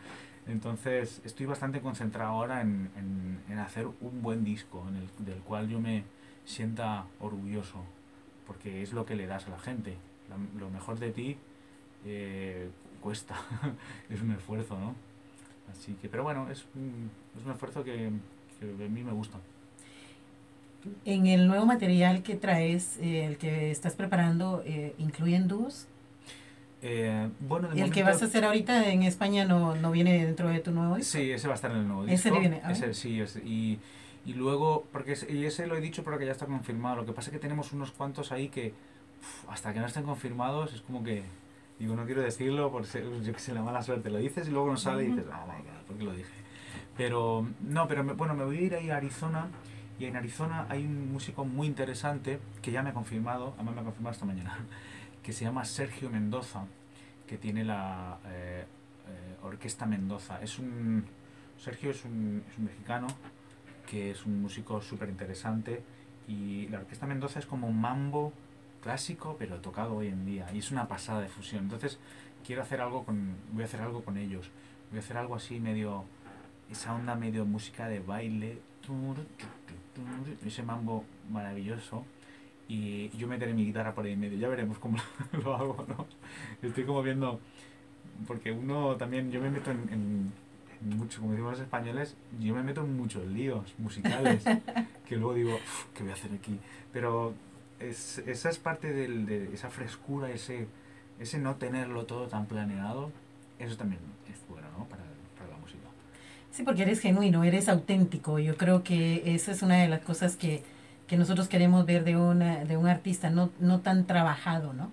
Entonces estoy bastante concentrado ahora en, en- hacer un buen disco, en el, del cual yo me sienta orgulloso, porque es lo que le das a la gente. Lo mejor de ti eh, cuesta, es un esfuerzo, ¿no? Así que, pero bueno, es un, es un esfuerzo que, que a mí me gusta. En el nuevo material que traes, eh, el que estás preparando, eh, ¿incluyen dúos? Eh, bueno, de El que momento- vas a hacer ahorita en España no, no viene dentro de tu nuevo disco. Sí, ese va a estar en el nuevo disco. Ese le viene, ah. Ese, sí, ese, y, y luego, porque ese, y ese lo he dicho pero que ya está confirmado. Lo que pasa es que tenemos unos cuantos ahí que uf, hasta que no estén confirmados es como que, digo, no quiero decirlo por ser, yo que sé, la mala suerte. Lo dices y luego no sale y dices, oh my god, ¿por qué lo dije? Pero, no, pero me- bueno, me voy a ir ahí a Arizona y en Arizona hay un músico muy interesante que ya me ha confirmado, además me ha confirmado esta mañana, que se llama Sergio Mendoza, que tiene la eh, eh, Orquesta Mendoza. Es un, Sergio es un, es un mexicano que es un músico súper interesante y la Orquesta Mendoza es como un mambo clásico pero tocado hoy en día y es una pasada de fusión. Entonces quiero hacer algo con, voy a hacer algo con ellos. Voy a hacer algo así medio, esa onda medio música de baile, ese mambo maravilloso y yo meteré mi guitarra por ahí en medio. Ya veremos cómo lo hago, ¿no? Estoy como viendo, porque uno también, yo me meto en, en, en mucho, como decimos los españoles, yo me meto en muchos líos musicales, que luego digo, "Uf, ¿qué voy a hacer aquí? Pero es, esa es parte del, de esa frescura, ese, ese no tenerlo todo tan planeado, eso también es bueno, ¿no? Para, para la música. Sí, porque eres genuino, eres auténtico. Yo creo que esa es una de las cosas que, que nosotros queremos ver de, una, de un artista, no, no tan trabajado, ¿no?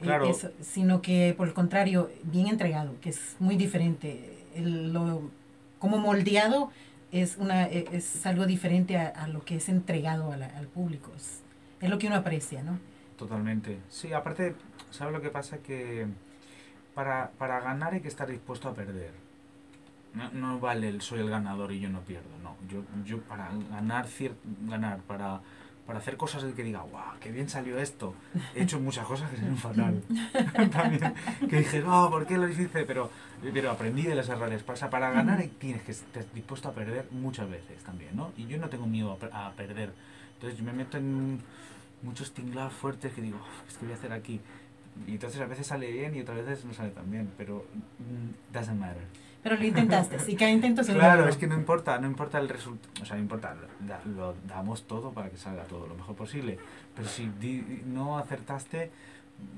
Eh, Claro. eso, sino que, por el contrario, bien entregado, que es muy diferente. El- lo, como moldeado es, una, e- es algo diferente a, a lo que es entregado la- al público. Es, es lo que uno aprecia, ¿no? Totalmente. Sí, aparte, ¿sabes lo que pasa? Que para, para ganar hay que estar dispuesto a perder. No, no vale el soy el ganador y yo no pierdo. No, yo, yo para ganar, cier- ganar para, para hacer cosas de que diga, guau, qué bien salió esto. He hecho muchas cosas que salieron fatal. También, que dije, no, ¿por qué lo hice? Pero, pero aprendí de los errores. Sea, para ganar tienes que estar dispuesto a perder muchas veces también, ¿no? Y yo no tengo miedo a, per- a perder. Entonces yo me meto en muchos tinglados fuertes que digo, "Uf, ¿qué voy a hacer aquí? Y entonces a veces sale bien y otras veces no sale tan bien, pero mm, doesn't matter. Pero lo intentaste. Si cada intento se Claro, es que no importa, no importa el resultado, o sea, no importa, lo damos todo para que salga todo lo mejor posible. Pero si no acertaste,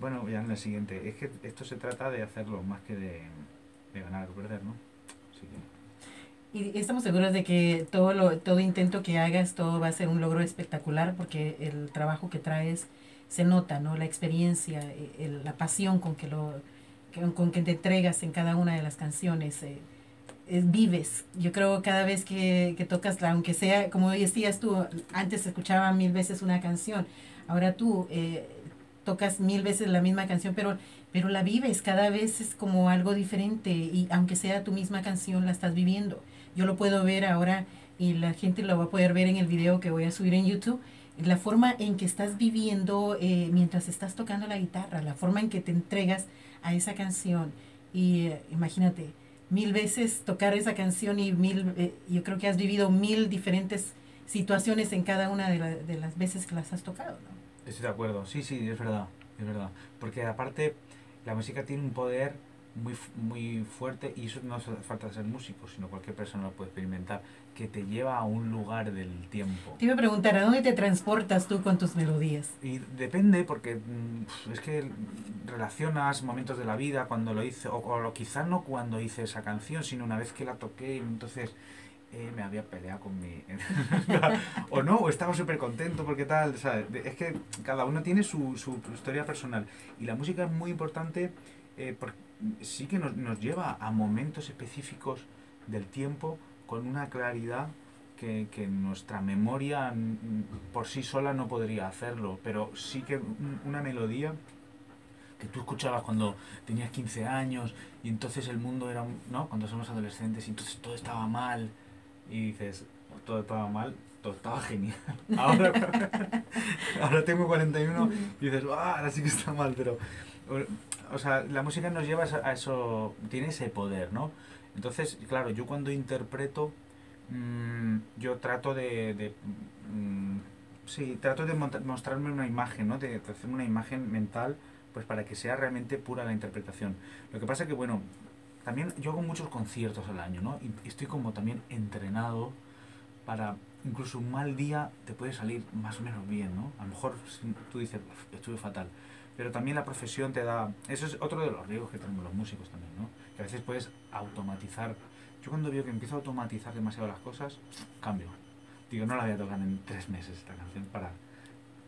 bueno, ya en el siguiente. Es que esto se trata de hacerlo más que de, de ganar o perder, ¿no? Así que, Y estamos seguros de que todo lo, todo intento que hagas, todo va a ser un logro espectacular porque el trabajo que traes se nota, ¿no? La experiencia, eh, el- la pasión con que lo con que te entregas en cada una de las canciones. eh, es- vives. Yo creo cada vez que, que tocas, aunque sea, como decías tú, antes escuchaba mil veces una canción, ahora tú eh, tocas mil veces la misma canción, pero, pero la vives, cada vez es como algo diferente y aunque sea tu misma canción, la estás viviendo. Yo lo puedo ver ahora y la gente lo va a poder ver en el video que voy a subir en YouTube. La forma en que estás viviendo eh, mientras estás tocando la guitarra, la forma en que te entregas a esa canción. Y eh, imagínate, mil veces tocar esa canción y mil, eh, yo creo que has vivido mil diferentes situaciones en cada una de, la- de las veces que las has tocado. ¿no? estoy de acuerdo, sí, sí, es verdad, es verdad. Porque aparte, la música tiene un poder muy, muy fuerte y eso no hace falta ser músico, sino cualquier persona lo puede experimentar, que te lleva a un lugar del tiempo. Te iba a preguntar, ¿a dónde te transportas tú con tus melodías? Y depende, porque mm, es que relacionas momentos de la vida cuando lo hice, o, o quizás no cuando hice esa canción, sino una vez que la toqué, entonces eh, me había peleado con mi. o no, o estaba súper contento porque tal, ¿sabes? Es que cada uno tiene su, su historia personal. Y la música es muy importante, eh, porque sí que nos, nos lleva a momentos específicos del tiempo con una claridad que, que nuestra memoria mm, por sí sola no podría hacerlo, pero sí que un- una melodía que tú escuchabas cuando tenías 15 años y entonces el mundo era, ¿no? Cuando somos adolescentes y entonces todo estaba mal y dices, todo estaba mal, todo estaba genial. Ahora, ahora tengo 41 y dices, "Ah, ahora sí que está mal, pero... O, sea, la música nos lleva a eso- tiene ese poder, ¿no? Entonces, claro, yo cuando interpreto, mm, yo trato de, mm, sí, trato de mostrarme una imagen, ¿no? De, hacerme una imagen mental, pues para que sea realmente pura la interpretación. Lo que pasa que, bueno, también yo hago muchos conciertos al año, ¿no? Y estoy como también entrenado para, incluso un mal día te puede salir más o menos bien, ¿no? A lo mejor tú dices, "Uf, estuve fatal. Pero también la profesión te da... Eso es otro de los riesgos que tenemos los músicos también, ¿no? Que a veces puedes automatizar. Yo cuando veo que empiezo a automatizar demasiado las cosas, cambio. Digo, no la voy a tocar en tres meses esta canción para,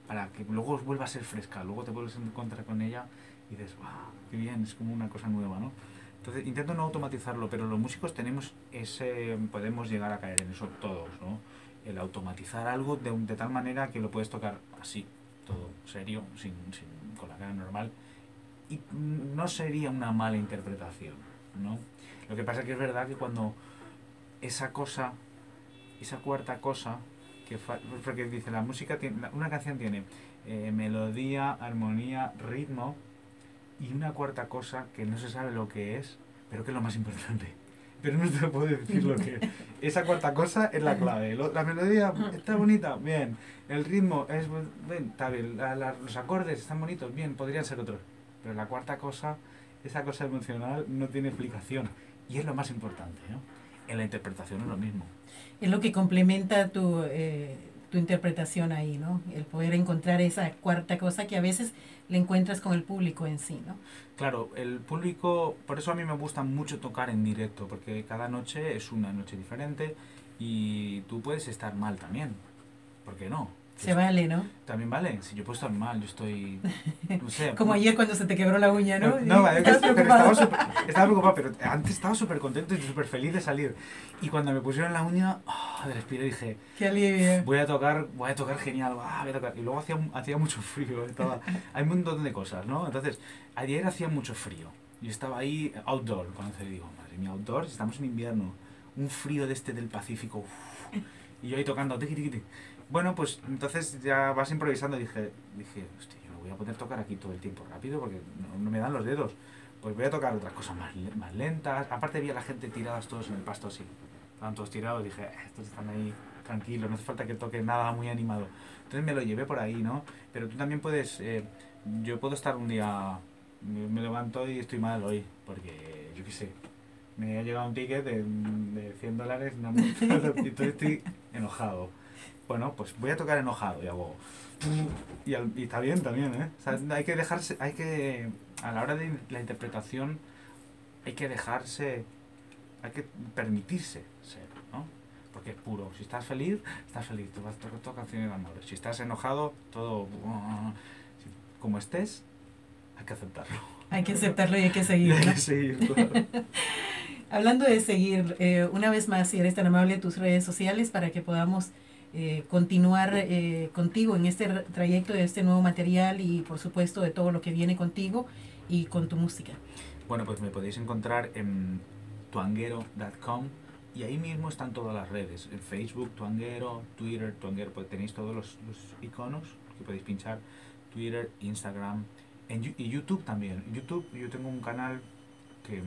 para que luego vuelva a ser fresca. Luego te vuelves a encontrar con ella y dices, wow, qué bien, es como una cosa nueva, ¿no? Entonces intento no automatizarlo, pero los músicos tenemos ese... Podemos llegar a caer en eso todos, ¿no? El automatizar algo de, de tal manera que lo puedes tocar así, todo serio, sin, sin- con la cara normal. Y no sería una mala interpretación, ¿no? Lo que pasa es que es verdad que cuando esa cosa, esa cuarta cosa, que porque dice la música, tiene, una canción tiene eh, melodía, armonía, ritmo y una cuarta cosa que no se sabe lo que es, pero que es lo más importante. Pero no te puedo decir lo que es. Esa cuarta cosa es la clave. La melodía está bonita, bien. El ritmo es bien, está bien. Los acordes están bonitos, bien, podrían ser otros. Pero la cuarta cosa, esa cosa emocional, no tiene explicación. Y es lo más importante, ¿no? En la interpretación es lo mismo. Es lo que complementa tu, eh, tu interpretación ahí, ¿no? El poder encontrar esa cuarta cosa que a veces le encuentras con el público en sí, ¿no? Claro, el público, por eso a mí me gusta mucho tocar en directo, porque cada noche es una noche diferente y tú puedes estar mal también. ¿Por qué no? Se vale, ¿no? También vale, si yo puedo estar mal, yo estoy, no sé. Como ayer cuando se te quebró la uña, ¿no? No, vale, ¿Estás pero preocupado? estaba, súper- estaba preocupado, pero antes estaba súper contento y súper feliz de salir. Y cuando me pusieron la uña, ah, respiré y dije, Qué alivio. voy a tocar, voy a tocar genial, ah, voy a tocar. Y luego hacía, hacía mucho frío, estaba, hay un montón de cosas, ¿no? Entonces, ayer hacía mucho frío. Yo estaba ahí outdoor, cuando te digo, madre mía, outdoor, estamos en invierno, un frío de este del Pacífico, uf, y yo ahí tocando, tiqui, tiqui, tiqui. Bueno, pues entonces ya vas improvisando y dije, dije, hostia, yo me voy a poner a tocar aquí todo el tiempo rápido porque no, no me dan los dedos. Pues voy a tocar otras cosas más, más lentas. Aparte vi a la gente tiradas todos en el pasto así. Estaban todos tirados, dije, "Eh, estos están ahí tranquilos, no hace falta que toque nada muy animado. Entonces me lo llevé por ahí, ¿no? Pero tú también puedes, eh, yo puedo estar un día, me, levanto y estoy mal hoy, porque yo qué sé, me ha llegado un ticket de, de 100 dólares, no entonces estoy enojado. Bueno, pues voy a tocar enojado y hago... Y, al- y está bien también, ¿eh? O sea, hay que dejarse, hay que, a la hora de la interpretación, hay que dejarse, hay que permitirse ser, ¿no? Porque es puro. Si estás feliz, estás feliz. Tú vas a tocar canciones de amor. Si estás enojado, todo... Como estés, hay que aceptarlo. Hay que aceptarlo y hay que seguir. Hay ¿no? que seguir, claro. Hablando de seguir, eh, una vez más, si eres tan amable, tus redes sociales para que podamos eh, continuar eh, contigo en este trayecto de este nuevo material y, por supuesto, de todo lo que viene contigo y con tu música. Bueno, pues me podéis encontrar en tuanguero.com y ahí mismo están todas las redes. En Facebook, Tuanguero, Twitter, Tuanguero, pues tenéis todos los, los iconos que podéis pinchar. Twitter, Instagram en, y YouTube también. YouTube, yo tengo un canal que,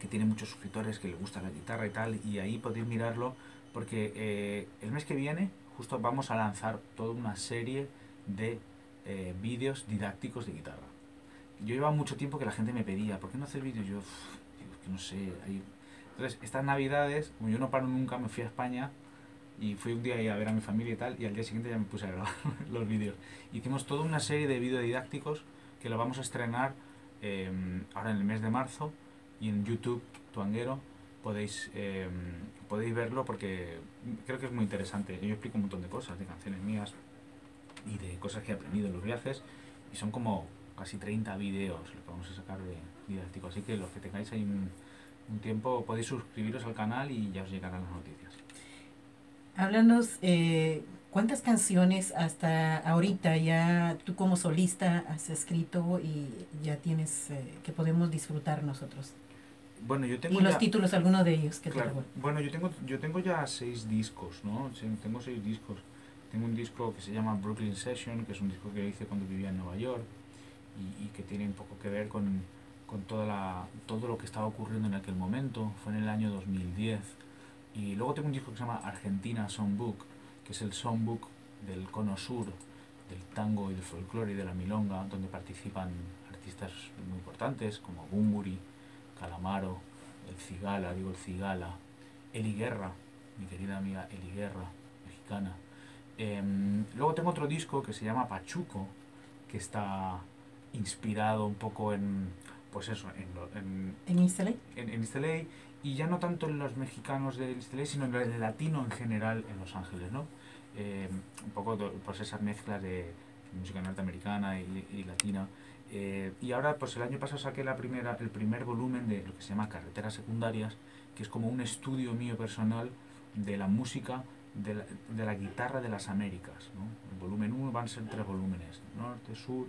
que tiene muchos suscriptores, que le gusta la guitarra y tal, y ahí podéis mirarlo porque eh, el mes que viene justo vamos a lanzar toda una serie de eh, vídeos didácticos de guitarra yo llevaba mucho tiempo que la gente me pedía, ¿por qué no hacer vídeos? Yo, "Uf, digo, es que no sé. hay-". Entonces, estas navidades, como yo no paro nunca, me fui a España y fui un día ahí a ver a mi familia y tal, y al día siguiente ya me puse a grabar los vídeos. Hicimos toda una serie de videodidácticos que lo vamos a estrenar eh, ahora en el mes de marzo y en YouTube, Tuanguero, podéis, eh, podéis verlo porque creo que es muy interesante. Yo explico un montón de cosas, de canciones mías y de cosas que he aprendido en los viajes y son como casi 30 vídeos lo que vamos a sacar de didáctico. Así que los que tengáis ahí un, tiempo podéis suscribiros al canal y ya os llegarán las noticias. Háblanos, eh, ¿cuántas canciones hasta ahorita ya tú como solista has escrito y ya tienes eh, que podemos disfrutar nosotros? Bueno, yo tengo Y los ya- títulos, algunos de ellos que te Claro. recuerdo. Bueno, yo tengo, yo tengo ya seis discos, ¿no? Tengo seis discos. Tengo un disco que se llama Brooklyn Session, que es un disco que hice cuando vivía en Nueva York y, y que tiene un poco que ver con, con toda la, todo lo que estaba ocurriendo en aquel momento. Fue en el año 2010. Y luego tengo un disco que se llama Argentina Songbook, que es el songbook del cono sur, del tango y del folclore y de la milonga, donde participan artistas muy importantes como Bumburi, Calamaro, el Cigala, digo el Cigala, Eli Guerra, mi querida amiga Eli Guerra, mexicana. Em, luego tengo otro disco que se llama Pachuco, que está inspirado un poco en, pues eso, en, en, ¿En Instagram? en, en y ya no tanto en los mexicanos de LA, sino en el latino en general en Los Ángeles, ¿no? Eh, un poco pues esas mezclas de música norteamericana y, y latina. Eh, y ahora, pues el año pasado saqué la primera, el primer volumen de lo que se llama Carreteras Secundarias, que es como un estudio mío personal de la música de la, de la guitarra de las Américas. ¿no? El volumen 1 van a ser tres volúmenes, norte, sur,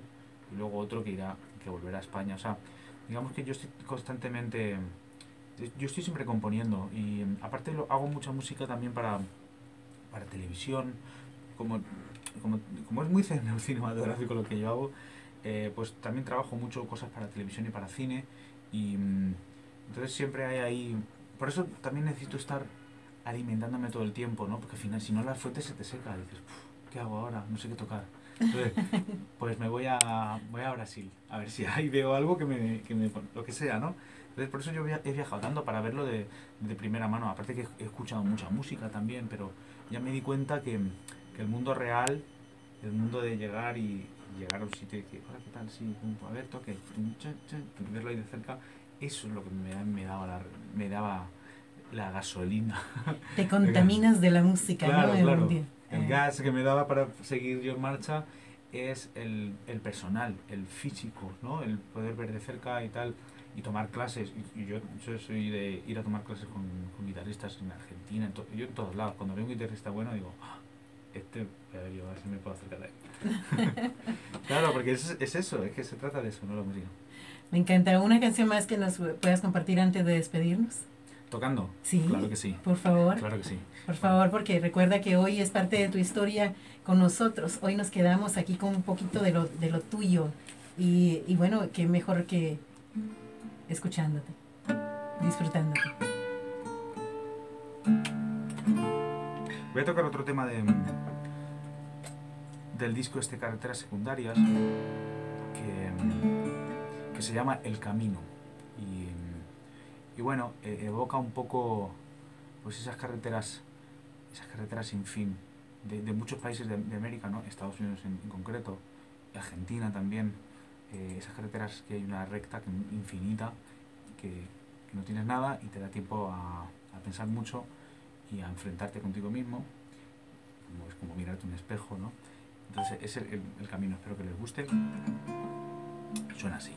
y luego otro que irá, que volverá a España. O sea, digamos que yo estoy constantemente, yo estoy siempre componiendo y aparte lo, hago mucha música también para, para televisión, como, como, como es muy cine- cinematográfico lo que yo hago, eh, pues también trabajo mucho cosas para televisión y para cine y mm, entonces siempre hay ahí, por eso también necesito estar alimentándome todo el tiempo, ¿no? Porque al final si no la fuente se te seca, dices, "Puf, ¿qué hago ahora? No sé qué tocar. Entonces, pues me voy a, voy a Brasil, a ver si ahí veo algo que me, que me, lo que sea, ¿no? Entonces por eso yo he viajado tanto para verlo de, de primera mano. Aparte que he escuchado mucha música también, pero ya me di cuenta que, que el mundo real, el mundo de llegar y, y llegar a un sitio y que, hola, ¿qué tal? Sí, pum, a ver, toque, verlo ahí de cerca, eso es lo que me, me daba la, me daba la gasolina. Te contaminas de la música, Claro, ¿no? Claro. El Eh, gas que me daba para seguir yo en marcha es el, el personal, el físico, ¿no? El poder ver de cerca y tal, y tomar clases. Y, y yo, yo soy de ir a tomar clases con, con guitarristas en Argentina, en yo en todos lados. Cuando veo un guitarrista bueno digo, "Ah, este, a ver, yo a ver si me puedo acercar a él. claro, porque es, es eso, es que se trata de eso, no la música. Me encanta. ¿Una canción más que nos puedas compartir antes de despedirnos? ¿Tocando? Sí. Claro que sí. Por favor. Claro que sí. Por favor, porque recuerda que hoy es parte de tu historia con nosotros. Hoy nos quedamos aquí con un poquito de lo, de lo tuyo. Y, y bueno, qué mejor que escuchándote, disfrutándote. Voy a tocar otro tema de, del disco este Carreteras Secundarias que, que se llama El Camino. Y, y bueno, e- evoca un poco pues esas carreteras, esas carreteras sin fin de, de muchos países de, América, ¿no? Estados Unidos en, concreto, Argentina también, eh, esas carreteras que hay una recta infinita, que, que no tienes nada y te da tiempo a, a pensar mucho y a enfrentarte contigo mismo, como es como mirarte un espejo, ¿no? Entonces es el, el- camino, espero que les guste. Suena así.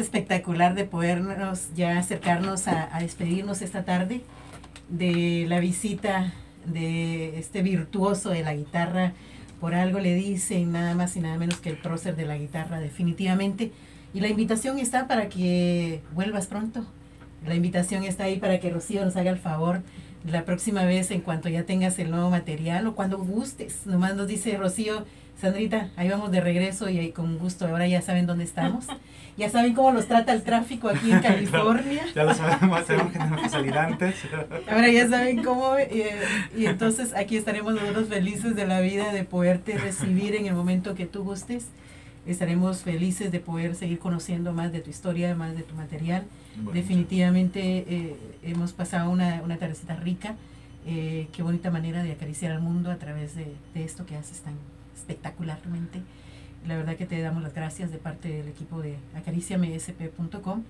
Espectacular de podernos ya acercarnos a, despedirnos esta tarde. de la visita de este virtuoso de la guitarra. Por algo le dicen nada más y nada menos que el prócer de la guitarra, definitivamente. Y la invitación está para que vuelvas pronto. La invitación está ahí para que Rocío nos haga el favor la próxima vez en cuanto ya tengas el nuevo material o cuando gustes. Nomás nos dice Rocío, Sandrita, ahí vamos de regreso y ahí con gusto. Ahora ya saben dónde estamos. Ya saben cómo los trata el tráfico aquí en California. ya lo sabemos, tenemos que salir antes. Ahora ya saben cómo. eh, y entonces aquí estaremos nosotros felices de la vida de poderte recibir en el momento que tú gustes. Estaremos felices de poder seguir conociendo más de tu historia, más de tu material. Bueno, Definitivamente eh, hemos pasado una, una tardecita rica. Eh, qué bonita manera de acariciar al mundo a través de, de esto que haces tan espectacularmente. La verdad que te damos las gracias de parte del equipo de acariciamesp.com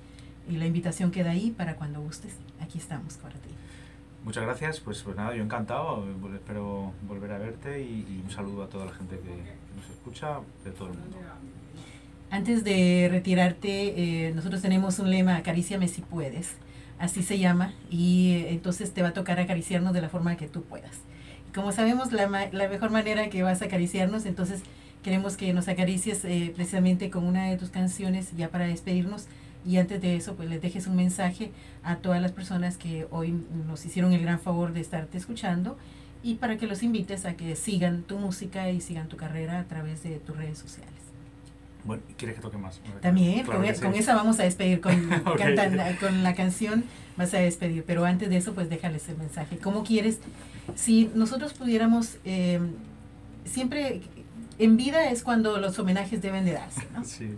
y la invitación queda ahí para cuando gustes. Aquí estamos para ti. Muchas gracias, pues, pues nada, yo encantado, espero volver a verte y, y un saludo a toda la gente que nos escucha de todo el mundo. Antes de retirarte, eh, nosotros tenemos un lema, acaríciame si puedes, así se llama, y eh, entonces te va a tocar acariciarnos de la forma que tú puedas. Como sabemos la, ma- la mejor manera que vas a acariciarnos, entonces queremos que nos acaricies eh, precisamente con una de tus canciones ya para despedirnos. Y antes de eso, pues les dejes un mensaje a todas las personas que hoy nos hicieron el gran favor de estarte escuchando y para que los invites a que sigan tu música y sigan tu carrera a través de tus redes sociales. Bueno, ¿quieres que toque más? También, Claro con, e- sí. con esa vamos a despedir, con, Ok. cantan- con la canción vas a despedir, pero antes de eso, pues déjales el mensaje. ¿Cómo quieres? Si nosotros pudiéramos, eh, siempre en vida es cuando los homenajes deben de darse, ¿no? Sí.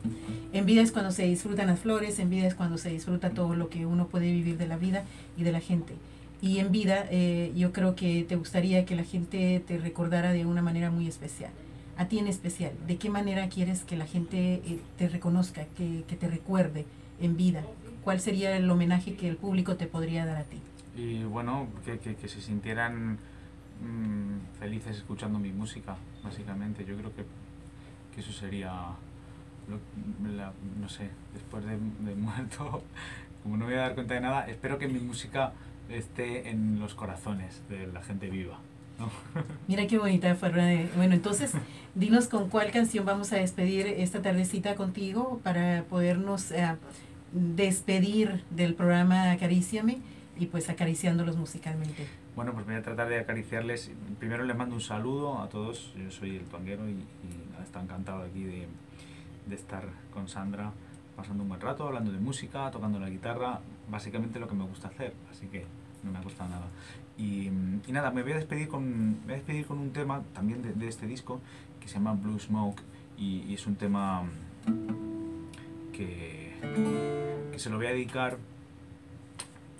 En vida es cuando se disfrutan las flores, en vida es cuando se disfruta todo lo que uno puede vivir de la vida y de la gente. Y en vida eh, yo creo que te gustaría que la gente te recordara de una manera muy especial. A ti en especial, ¿de qué manera quieres que la gente eh, te reconozca, que, que te recuerde en vida? ¿Cuál sería el homenaje que el público te podría dar a ti? Y bueno, que, que, se sintieran mm, felices escuchando mi música, básicamente. Yo creo que, que eso sería, lo- la- no sé, después de, de muerto, como no voy a dar cuenta de nada, espero que mi música esté en los corazones de la gente viva. Mira qué bonita forma de... Bueno, entonces, dinos con cuál canción vamos a despedir esta tardecita contigo para podernos eh, despedir del programa Acaríciame y pues acariciándolos musicalmente. Bueno, pues voy a tratar de acariciarles. Primero les mando un saludo a todos. Yo soy el tuanguero y, y está encantado aquí de, de estar con Sandra, pasando un buen rato, hablando de música, tocando la guitarra, básicamente lo que me gusta hacer, así que no me ha costado nada. Y, y nada, me voy a despedir con, me voy a despedir con un tema también de, de este disco que se llama Blue Smoke y, y es un tema que, que se lo voy a dedicar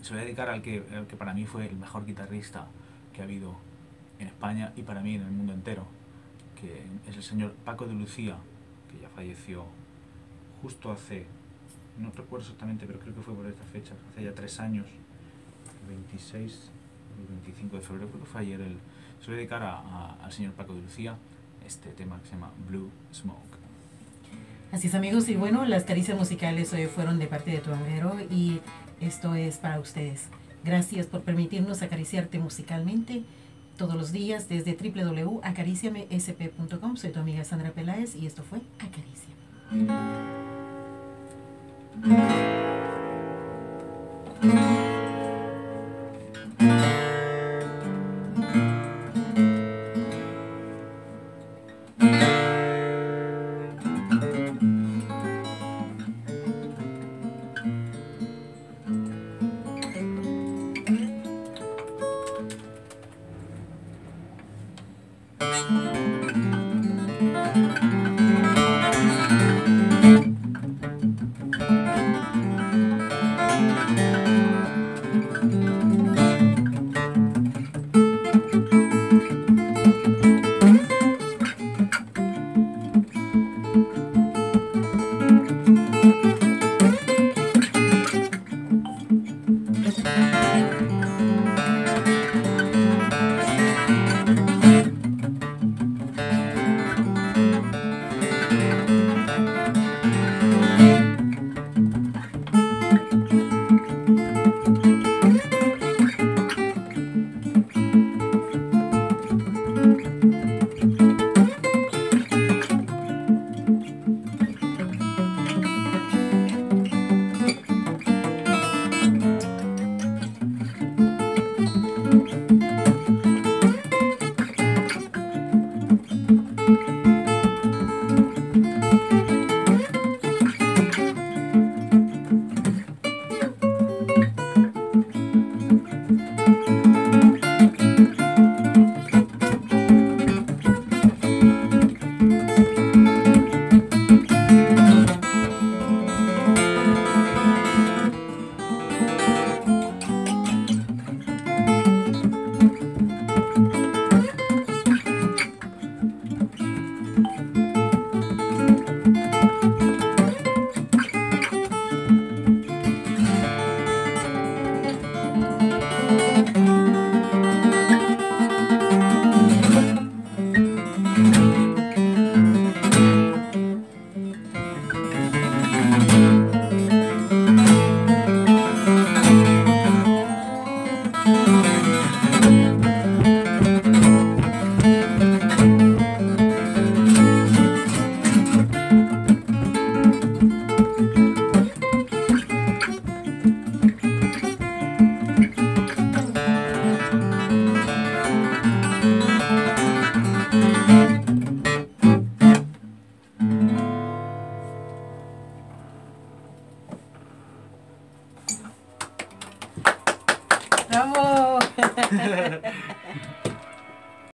se lo voy a dedicar al que, al que para mí fue el mejor guitarrista que ha habido en España y para mí en el mundo entero, que es el señor Paco de Lucía, que ya falleció justo hace, no recuerdo exactamente, pero creo que fue por esta fecha, hace ya tres años, el 26, el 25 de febrero, creo que fue ayer, el, se lo voy a dedicar a- a- al señor Paco de Lucía este tema que se llama Blue Smoke. Así es amigos, y bueno, las caricias musicales hoy fueron de parte de tu Tuanguero y esto es para ustedes. Gracias por permitirnos acariciarte musicalmente todos los días desde www.acariciamesp.com. Soy tu amiga Sandra Peláez y esto fue Acaricia.